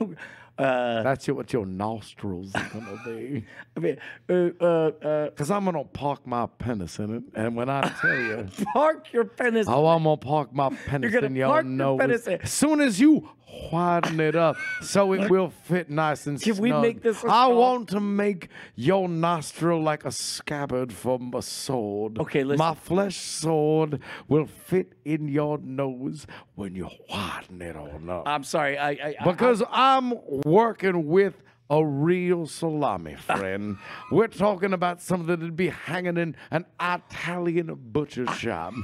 <laughs> Uh, That's what your nostrils are gonna be. <laughs> I mean, uh, uh, uh, Cause I'm gonna park my penis in it, and when I tell you, <laughs> park your penis. oh, I'm gonna park my penis gonna in your park your penis As soon as you widen it up, so it will fit nice and Can we snug. make this I song? want to make your nostril like a scabbard from a sword. Okay, listen. My flesh sword will fit in your nose when you widen it on up. I'm sorry. I, I, I Because I'm working with a real salami <laughs> friend. We're talking about something that'd be hanging in an Italian butcher <laughs> shop.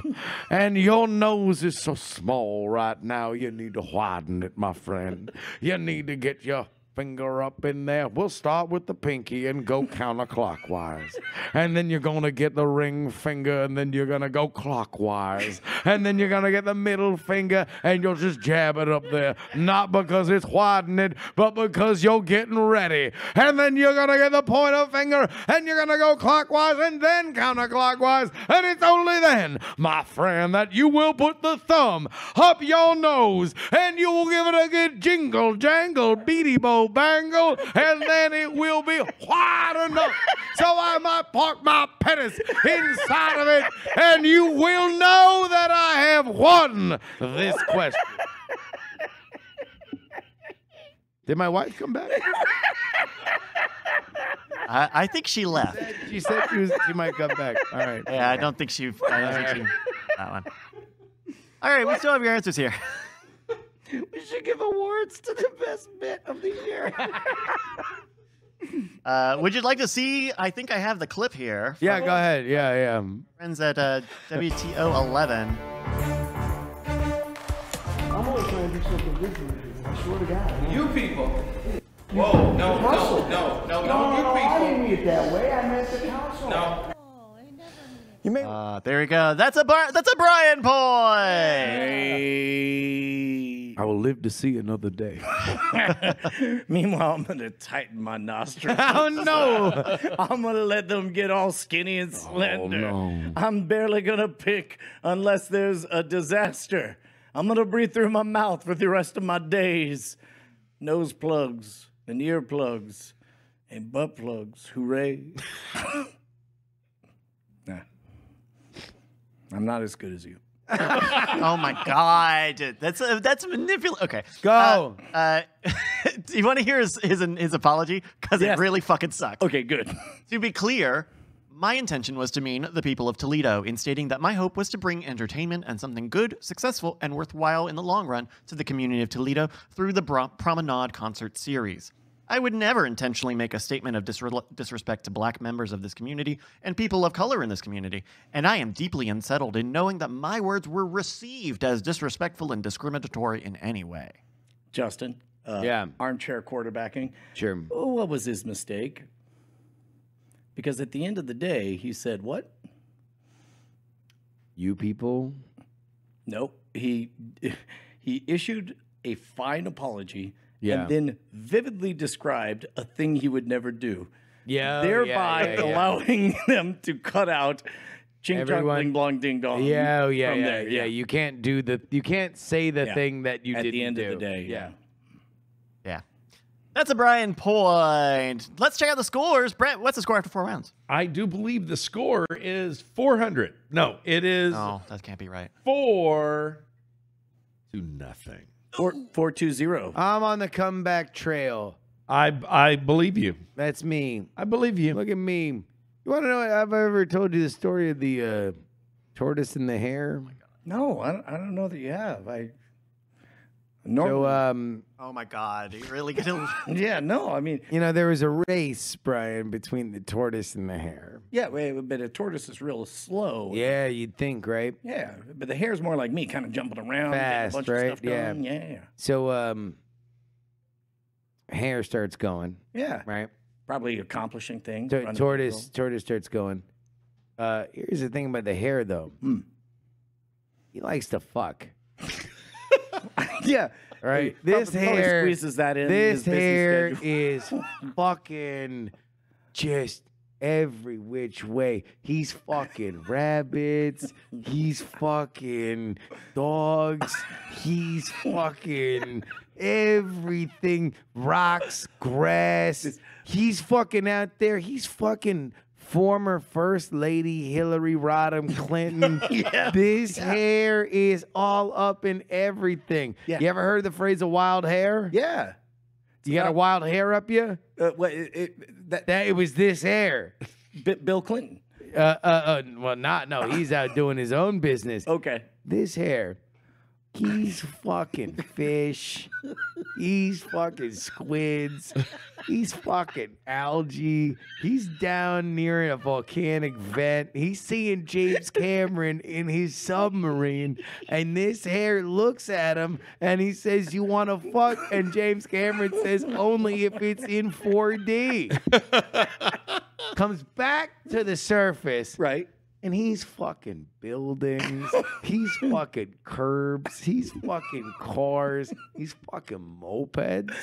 and your nose is so small right now, you need to widen it, my friend. You need to get your finger up in there. We'll start with the pinky and go <laughs> counterclockwise. And then you're going to get the ring finger and then you're going to go clockwise. And then you're going to get the middle finger and you'll just jab it up there. Not because it's widening, but because you're getting ready. And then you're going to get the pointer finger and you're going to go clockwise and then counterclockwise. And it's only then, my friend, that you will put the thumb up your nose and you will give it a good jingle, jangle, beady bow, bangle, and then it will be wide enough so I might park my penis inside of it and you will know that I have won this question. Did my wife come back? I, I think she left. She said she, was, she might come back. All right. Yeah, I don't think she. I don't think she. That one. All right, we still have your answers here. We should give awards to the best bit of the year. <laughs> <laughs> Uh, would you like to see? I think I have the clip here. Yeah, go ahead. Yeah, yeah. Friends at uh, WTOL 11. I'm always trying to do something good for you. I swear to God. You people. Whoa, no, no, no, no, no, no, no, you people. mean it that way. I meant the council. No. Uh, there we go. That's a bar- that's a Brian point. Hey. I will live to see another day. <laughs> Meanwhile, I'm gonna tighten my nostrils. <laughs> oh no! <laughs> I'm gonna let them get all skinny and slender. Oh, no. I'm barely gonna pick unless there's a disaster. I'm gonna breathe through my mouth for the rest of my days. Nose plugs and ear plugs and butt plugs. Hooray! I'm not as good as you. <laughs> oh my god, that's uh, that's manipulative. Okay, Go. Uh, uh, <laughs> do you want to hear his his, his apology? Because Yes. it really fucking sucks. Okay, good. <laughs> To be clear, my intention was to mean the people of Toledo in stating that my hope was to bring entertainment and something good, successful, and worthwhile in the long run to the community of Toledo through the Promenade concert series. I would never intentionally make a statement of disre- disrespect to black members of this community and people of color in this community, and I am deeply unsettled in knowing that my words were received as disrespectful and discriminatory in any way. Justin. Uh, Yeah. Armchair quarterbacking. Sure. Oh, what was his mistake? Because at the end of the day, he said, What? You people. Nope. He <laughs> he issued a fine apology Yeah. and then vividly described a thing he would never do, Yeah. Oh, thereby allowing <laughs> them to cut out ching chong Everyone- bling blong ding dong. Yeah, oh, yeah, from yeah, there, yeah. You can't do the. You can't say the Yeah. thing that you At didn't the end do. of the day, yeah. Yeah. That's a Brian point. Let's check out the scores. Brett, what's the score after four rounds? I do believe the score is 400. No, it is Oh, that can't be right. four to nothing. Four <gasps> four two zero. I'm on the comeback trail. I I believe you. That's me. I believe you. Look at me. You want to know? Have I ever told you the story of the uh, tortoise and the hare? No, I don't, I don't know that you have. I So, um, Oh my God. Are you really gonna <laughs> yeah, no, I mean, you know, there was a race, Brian, between the tortoise and the hare. yeah, wait, but a tortoise is real slow. Yeah, you'd think, right? Yeah, but the hare's more like me, kind of jumping around, Fast, a bunch right? of stuff Yeah. done. Yeah, So, um, hare starts going, yeah, right? probably accomplishing things. So, running the tortoise, girl. tortoise starts going. Uh, here's the thing about the hare, though. Hmm. He likes to fuck, <laughs> <laughs> yeah, right? He this probably hare, squeezes that in. this hare is fucking just every which way. He's fucking rabbits. He's fucking dogs. He's fucking everything. Rocks, grass. He's fucking out there. He's fucking former First Lady Hillary Rodham Clinton. <laughs> Yeah. This hare is all up in everything. Yeah. You ever heard the phrase a wild hair? Yeah. You got a wild hair up you? Uh, what, it, it, that, That it was this hair. Bi- Bill Clinton. Uh, uh, uh, well, not no. He's out doing his own business. <laughs> Okay. This hare, he's fucking fish. He's fucking squids. He's fucking algae. He's down near a volcanic vent. He's seeing James Cameron in his submarine, and this hare looks at him and he says, "You want to fuck?" And James Cameron says, "Only if it's in 4D." <laughs> Comes back to the surface, Right. And he's fucking buildings. <laughs> he's fucking curbs. He's fucking cars. He's fucking mopeds,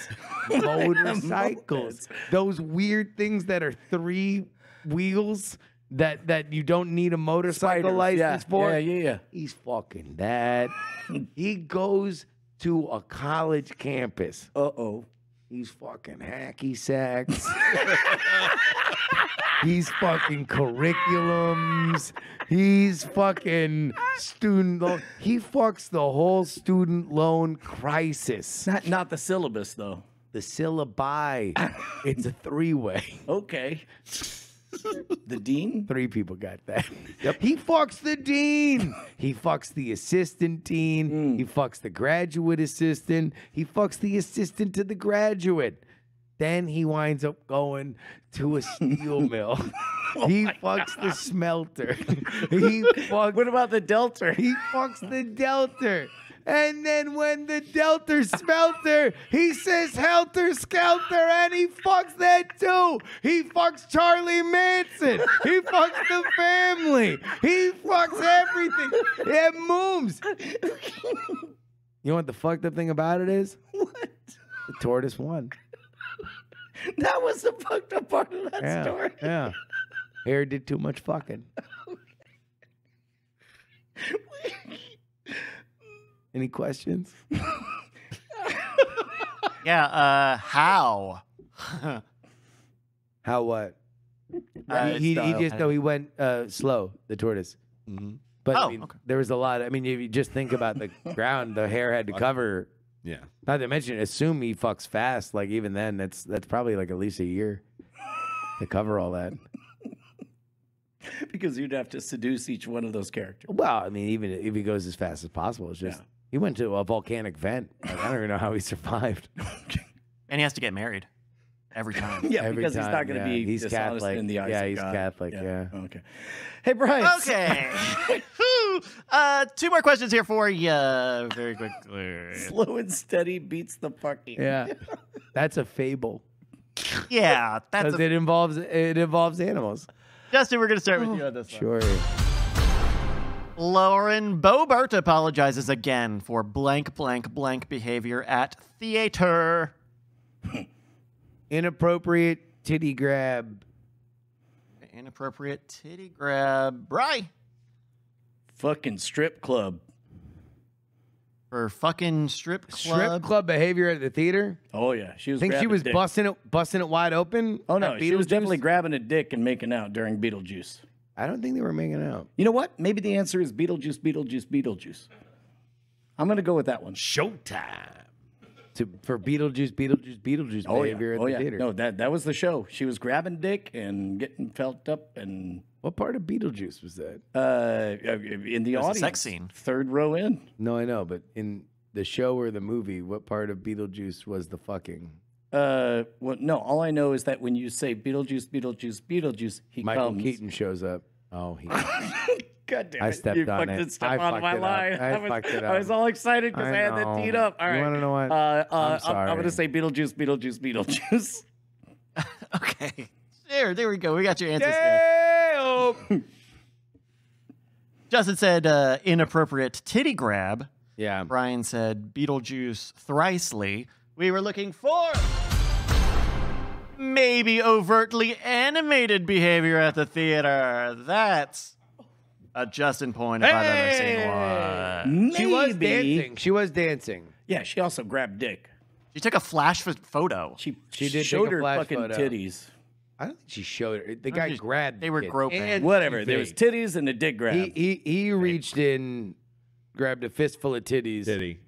<laughs> motorcycles. Those weird things that are three wheels that that you don't need a motorcycle Spiders, license yeah. for. Yeah, yeah, yeah. He's fucking that. <laughs> he goes to a college campus. Uh oh. He's fucking hacky sacks. <laughs> He's fucking curriculums. He's fucking student loan. He fucks the whole student loan crisis. Not not the syllabus though. The syllabi. <laughs> It's a three way. Okay. The dean? Three people got that. <laughs> Yep. He fucks the dean. He fucks the assistant dean. Hmm. He fucks the graduate assistant. He fucks the assistant to the graduate. Then he winds up going to a steel <laughs> mill. Oh he fucks the smelter. <laughs> he fucks. What about the delter? He fucks the Delter. And then when the Delter smelter, he says helter skelter and he fucks that too. He fucks Charlie Manson. He fucks the family. He fucks everything. It moves. You know what the fucked up thing about it is? What? The tortoise won. That was the fucked up part of that Yeah. story. Yeah. Harry did too much fucking. <laughs> Any questions? <laughs> Yeah. Uh, how? <laughs> How what? Uh, he, he, he just no, he went uh, slow. The tortoise. But I Oh, mean, okay. there was a lot. I mean, if you just think about the <laughs> ground, the hare had to cover. Yeah. Not to mention, assume he fucks fast. Like even then, that's that's probably like at least a year to cover all that. Because you'd have to seduce each one of those characters. Well, I mean, even if he goes as fast as possible, it's just Yeah. He went to a volcanic vent. Like, I don't even know how he survived. <laughs> And he has to get married every time. <laughs> Yeah, Every because he's time, not going to yeah. be He's dishonest Catholic. in the eyes Yeah, of he's God. Catholic, yeah. Okay. Hey, Brian. Okay. <laughs> Whew. uh, two more questions here for you. Very quickly. Slow and steady beats the fucking. Yeah, that's a fable Yeah, that's because a, it involves it involves animals. Justin. We're gonna start with you on this one. Sure. Lauren Boebert apologizes again for blank blank blank behavior at theater. <laughs> Inappropriate titty grab. Inappropriate titty grab. Bry Fucking strip club. for fucking strip club. Strip club behavior at the theater. Oh yeah, she was. Think she was dick. busting it, busting it wide open. Oh no, she was definitely grabbing a dick and making out during Beetlejuice. I don't think they were making out. You know what? Maybe the answer is Beetlejuice, Beetlejuice, Beetlejuice. I'm gonna go with that one. Showtime. To for Beetlejuice, Beetlejuice, Beetlejuice Oh yeah, behavior oh at yeah. theater. No, that that was the show. She was grabbing dick and getting felt up and What part of Beetlejuice was that? uh in the There's a audience. sex scene. Third row in. No, I know, but in the show or the movie, what part of Beetlejuice was the fucking? Uh, well, no. All I know is that when you say Beetlejuice, Beetlejuice, Beetlejuice, he Michael comes. Keaton shows up. Oh, he. <laughs> God damn it! I stepped you on fucked it. Step I on fucked my it up. line. I was, fucked it up. I was all excited because I, I had that teed up. All You wanna know what? Uh, uh, I'm I'm, I'm gonna say Beetlejuice, Beetlejuice, Beetlejuice. <laughs> <laughs> Okay. There, there we go. We got your answers there. Justin said uh, inappropriate titty grab. yeah. Brian said Beetlejuice thricely. We were looking for maybe overtly animated behavior at the theater. That's a Justin point if I've ever seen one. She was dancing. She was dancing. Yeah, she also grabbed dick. She took a flash photo. She She did take showed a her fucking photo. titties. I don't think she showed her. The guy just- grabbed. they were kid. groping. And Whatever. she There was titties and a dick grab. He he he reached in, grabbed a fistful of titties. Titty.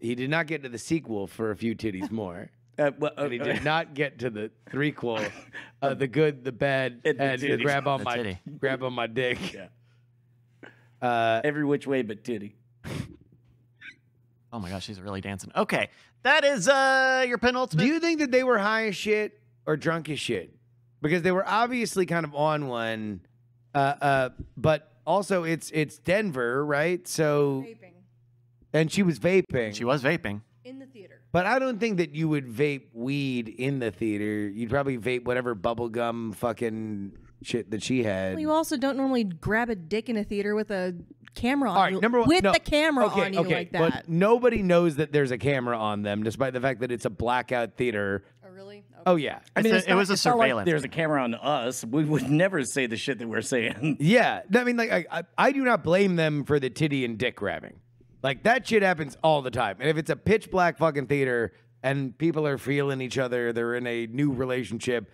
He did not get to the sequel for a few titties more. <laughs> Uh, well, uh, And he did not get to the threequel, <laughs> uh, the good, the bad, And and, the the grab on The my titty. grab on my dick. <laughs> Yeah. Uh, every which way but titty. Oh my gosh, she's really dancing. Okay, that is uh your penultimate. do you think that they were high as shit or drunk as shit? Because they were obviously kind of on one, uh, uh, but also it's it's Denver, right? So Vaping and she was vaping. she was vaping. in the theater. But I don't think that you would vape weed in the theater. You'd probably vape whatever bubblegum fucking shit that she had. Well, you also don't normally grab a dick in a theater with a camera on All right, you. number one, with no, the camera okay, on you okay, like But that. nobody knows that there's a camera on them, despite the fact that it's a blackout theater. oh, really? Okay. Oh yeah, I mean, It's it's a- it not- was a it's not like surveillance there's a camera on us. We would never say the shit that we're saying. yeah. I mean, like, I, I, I do not blame them for the titty and dick grabbing. Like that shit happens all the time. And if it's a pitch black fucking theater and people are feeling each other, they're in a new relationship,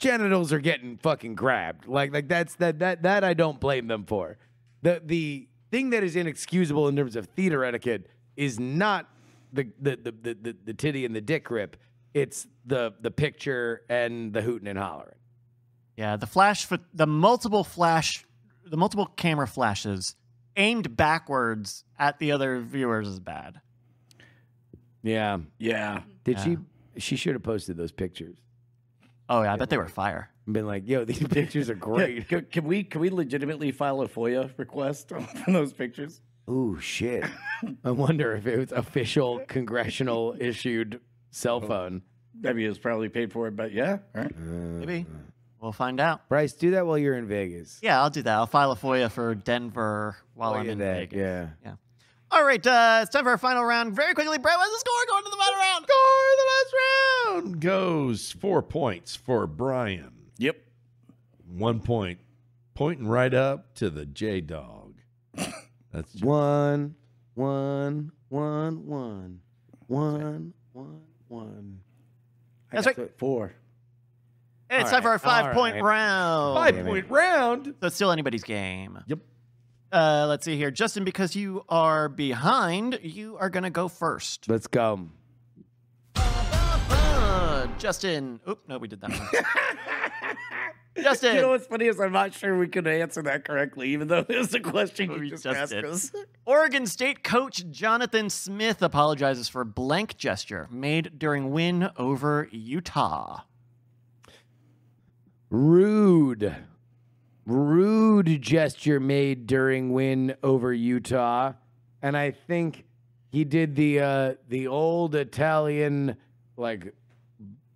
genitals are getting fucking grabbed. Like, like that's that that that I don't blame them for. The the thing that is inexcusable in terms of theater etiquette is not the the the the, the, the titty and the dick grip. It's the the picture and the hooting and hollering. Yeah, the flash, the multiple flash, the multiple camera flashes aimed backwards at the other viewers is bad. Yeah. Yeah. Did Yeah. she? She should have posted those pictures. Oh yeah, I bet they were fire. And been like, yo, <laughs> these pictures are great. Can, can we can we legitimately file a FOIA request <laughs> on those pictures? Ooh, shit. <laughs> I wonder if it was official congressional issued cell oh. phone. Debbie is probably paid for it, but yeah. All right. Maybe uh, we'll find out. Bryce, do that while you're in Vegas. Yeah, I'll do that. I'll file a FOIA for Denver while While I'm in there, Vegas. Yeah. Yeah. All right, uh, it's time for our final round. Very quickly, Brett, what's the score going to the final round? Score the last round goes four points for Brian. Yep. One point, pointing right up to the J Dog. <coughs> That's One, one, one, one, one, one, one. I That's right. th- Four. It's time for our five all point right. round. five point round. So it's still anybody's game. Yep. Uh, let's see here. Justin, because you are behind, you are going to go first. Let's go. Uh, Justin. Oop, no, we did that one. <laughs> Justin. You know what's funny is I'm not sure we could answer that correctly, even though it was a question you just, just asked us. <laughs> Oregon State coach Jonathan Smith apologizes for blank gesture made during win over Utah. Rude. Rude gesture made during win over Utah. And I think he did the uh the old Italian like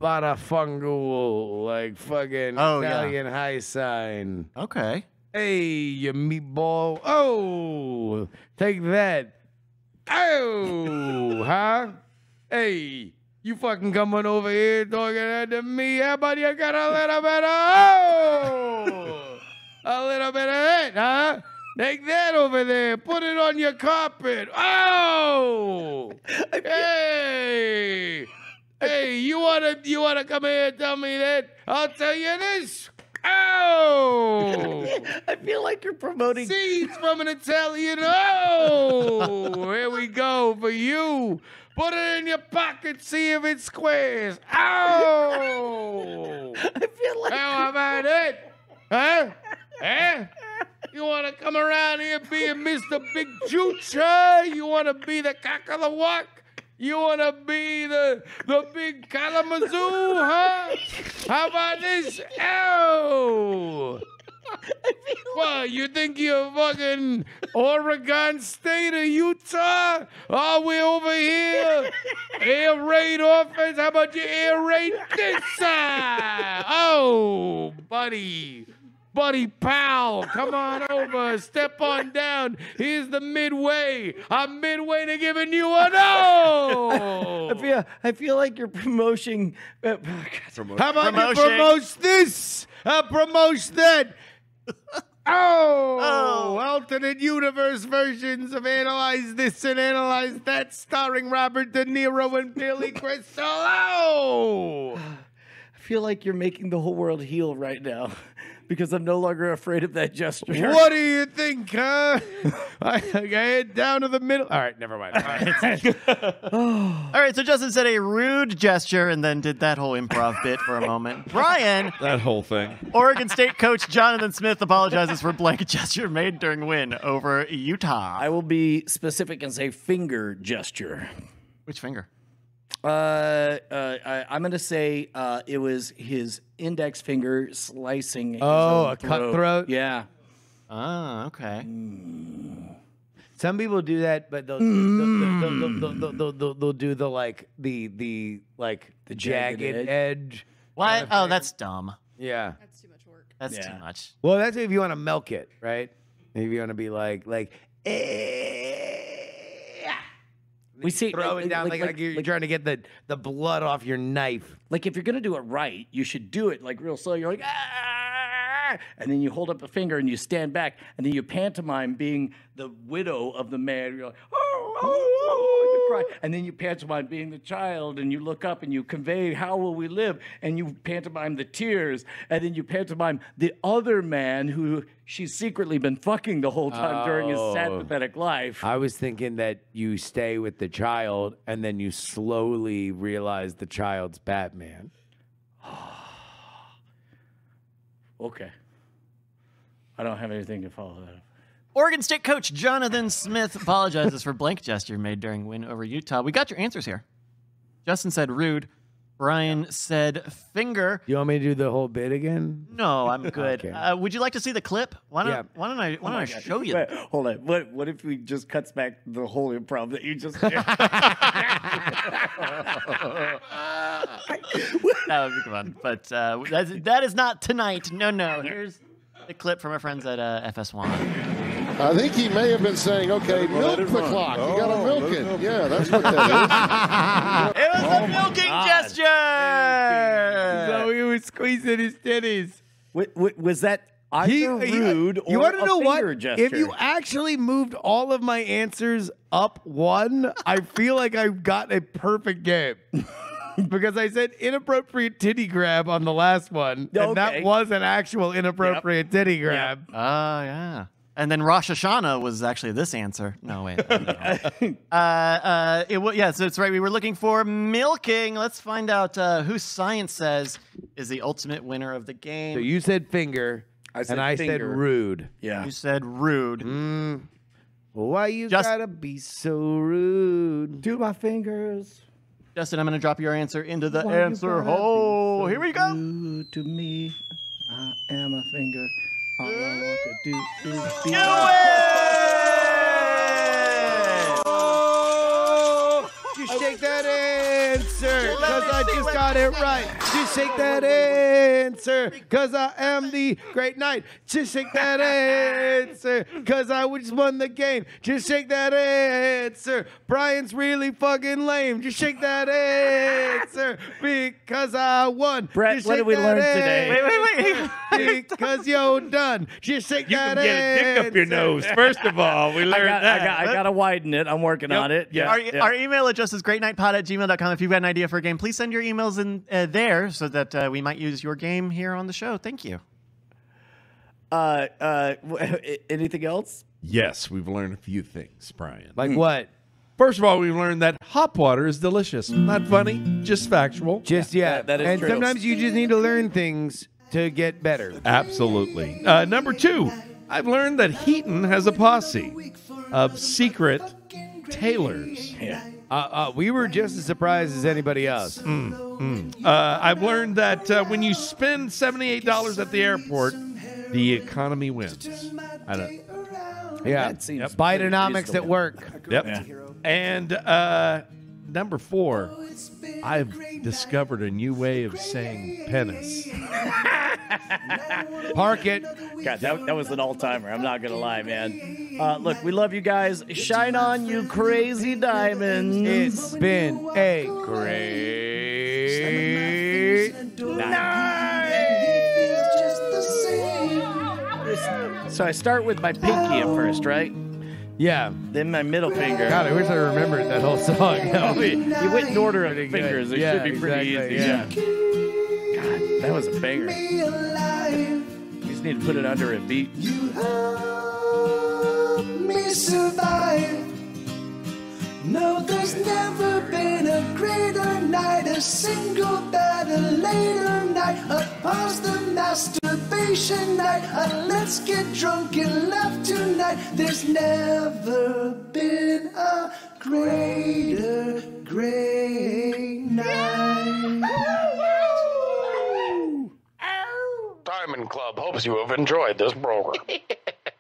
Barafungal, like fucking Oh, yeah. Italian high sign. Okay. Hey, you meatball. Oh, take that. Oh, huh? Hey, you fucking coming over here talking to me? How about you got <laughs> <laughs> a little bit of oh, a little bit of that, huh? Take that over there. Put it on your carpet. Oh, <laughs> hey, hey, you wanna you wanna come here and tell me that? I'll tell you this. Oh. I feel like you're promoting. Seeds from an Italian. Oh, here we go for you. Put it in your pocket, see if it squares. Oh, <laughs> I feel like how about it? Huh? Huh? You want to come around here being Mr. Big huh? You want to be the cock of the walk? You want to be the the big Kalamazoo, huh? How about this? Oh! <laughs> What, you think you're fucking Oregon State or Utah? Oh, we over here. <laughs> Air raid offense. How about you air raid this side? Oh, buddy. Buddy pal, come on over. Step on down. Here's the midway. I'm midway to giving you a no. <laughs> I feel I feel like you're promoting. Uh, How about Promotion. you promote this? Uh, promote that. <laughs> Oh, Oh. alternate universe versions of Analyze This and Analyze That, starring Robert De Niro and Billy <laughs> Crystal. Oh, I feel like you're making the whole world heal right now because I'm no longer afraid of that gesture. what do you think, huh? <laughs> I, I head down to the middle. All right, never mind. All right. <laughs> <sighs> All right, so Justin said a rude gesture and then did that whole improv bit for a moment. <laughs> Brian, That whole thing. Oregon State coach Jonathan Smith apologizes for blank gesture made during win over Utah. I will be specific and say finger gesture. Which finger? Uh, uh, I, I'm gonna say uh, it was his index finger slicing. his Oh, own a cutthroat? Yeah. Oh, okay. Some people do that, but they'll, they'll, they'll, they'll, they'll, they'll, they'll, they'll do the like the the like the jagged jagged, edge? edge. What? Oh, that's dumb. Yeah. That's too much work. That's Yeah. too much. Well, that's if you want to milk it, right? If you want to be like like. eh, We see throw it down like, like, like, you're like, trying to get the, the blood off your knife. like if you're gonna do it right, you should do it like real slow. You're like ah, and then you hold up a finger and you stand back, and then you pantomime being the widow of the man. You're like oh, oh, oh, cry, and then you pantomime being the child, and you look up and you convey how will we live, and you pantomime the tears, and then you pantomime the other man who she's secretly been fucking the whole time during his sad, Oh. pathetic life. I was thinking that you stay with the child and then you slowly realize the child's Batman. <sighs> okay. I don't have anything to follow that up. Oregon State coach Jonathan Smith apologizes for blank gesture made during win over Utah. We got your answers here. Justin said rude. Brian said finger. You want me to do the whole bit again? No, I'm <laughs> good. Okay. uh, would you like to see the clip? Why don't Yeah. Why don't I Why don't I show you? Wait, hold on. What what if we just cuts back the whole improv that you just did? <laughs> <laughs> that would be fun. But uh, that is not tonight. No, no. Here's the clip from our friends at uh, FS1. I think he may have been saying, okay, milk the clock. You got to milk it. Yeah, that's what that <laughs> It was a milking gesture. So he was squeezing his titties. Wa- wa- was that either He- he- rude you wanna a know what? gesture? If you actually moved all of my answers up one, I feel like I've got a perfect game. <laughs> because I said inappropriate titty grab on the last one, and that was an actual inappropriate titty grab. Oh, yeah. And then Rosh Hashanah was actually this answer. No, wait. <laughs> uh, uh, it, wa- yes, that's right. We were looking for milking. Let's find out uh, who science says is the ultimate winner of the game. So you said finger, said and I said finger. rude. yeah. You said rude. Mm. Why you Just- gotta be so rude? Do my fingers. Justin, I'm going to drop your answer into the Why you answer gotta be hole. so Here we go. rude to me. I am a finger. All I mm. want to do is be. Do it! Just shake that answer, cause I just got it right. Just shake that answer, cause I am the great night. Just shake that answer, cause I just won the game. Just shake that answer. Brian's really fucking lame. Just shake that answer, because I won. Brett, Just what did we learn today? Wait, wait, wait. Because you're done. Just shake You that can get a dick up your nose. First of all, we I learned got, that. I got, I got to widen it. I'm working on it. Yeah. Our, yeah. our email address is greatnightpod at gmail.com. If you've got an idea for a game, please send your emails in uh, there so that uh, we might use your game here on the show. Thank you. uh, uh, w- <laughs> anything else? Yes, we've learned a few things, Brian. Like what? First of all, we've learned that hop water is delicious. Not funny, just factual. Just yeah. that- that is and true. sometimes you just need to learn things to get better. Absolutely. Uh, number two, I've learned that Heaton has a posse of secret tailors. Uh, uh, we were just as surprised as anybody else. Uh, I've learned that uh, when you spend $78 at the airport, the economy wins. I don't, Yeah, That seems Bidenomics at work. Yep. Yeah. And uh, number four, I've discovered a new way of saying penis. <laughs> Park it. God, that, that was an all timer. I'm not gonna lie, man. Uh, look, we love you guys. Shine on, you crazy diamonds. It's been a great night. So I start with my pinky at first, right? Yeah. Then my middle finger. God, I wish I remembered that whole song. <laughs> That be you went in order of fingers. It Yeah, should be pretty exactly, easy. yeah. God, that was a banger. You just need to put it under a beat. me survive. No, there's never been a greater night, a single better later night, a pause the masturbation night, a let's get drunk and laugh tonight. There's never been a greater, great night. Diamond Club hopes you have enjoyed this program. <laughs>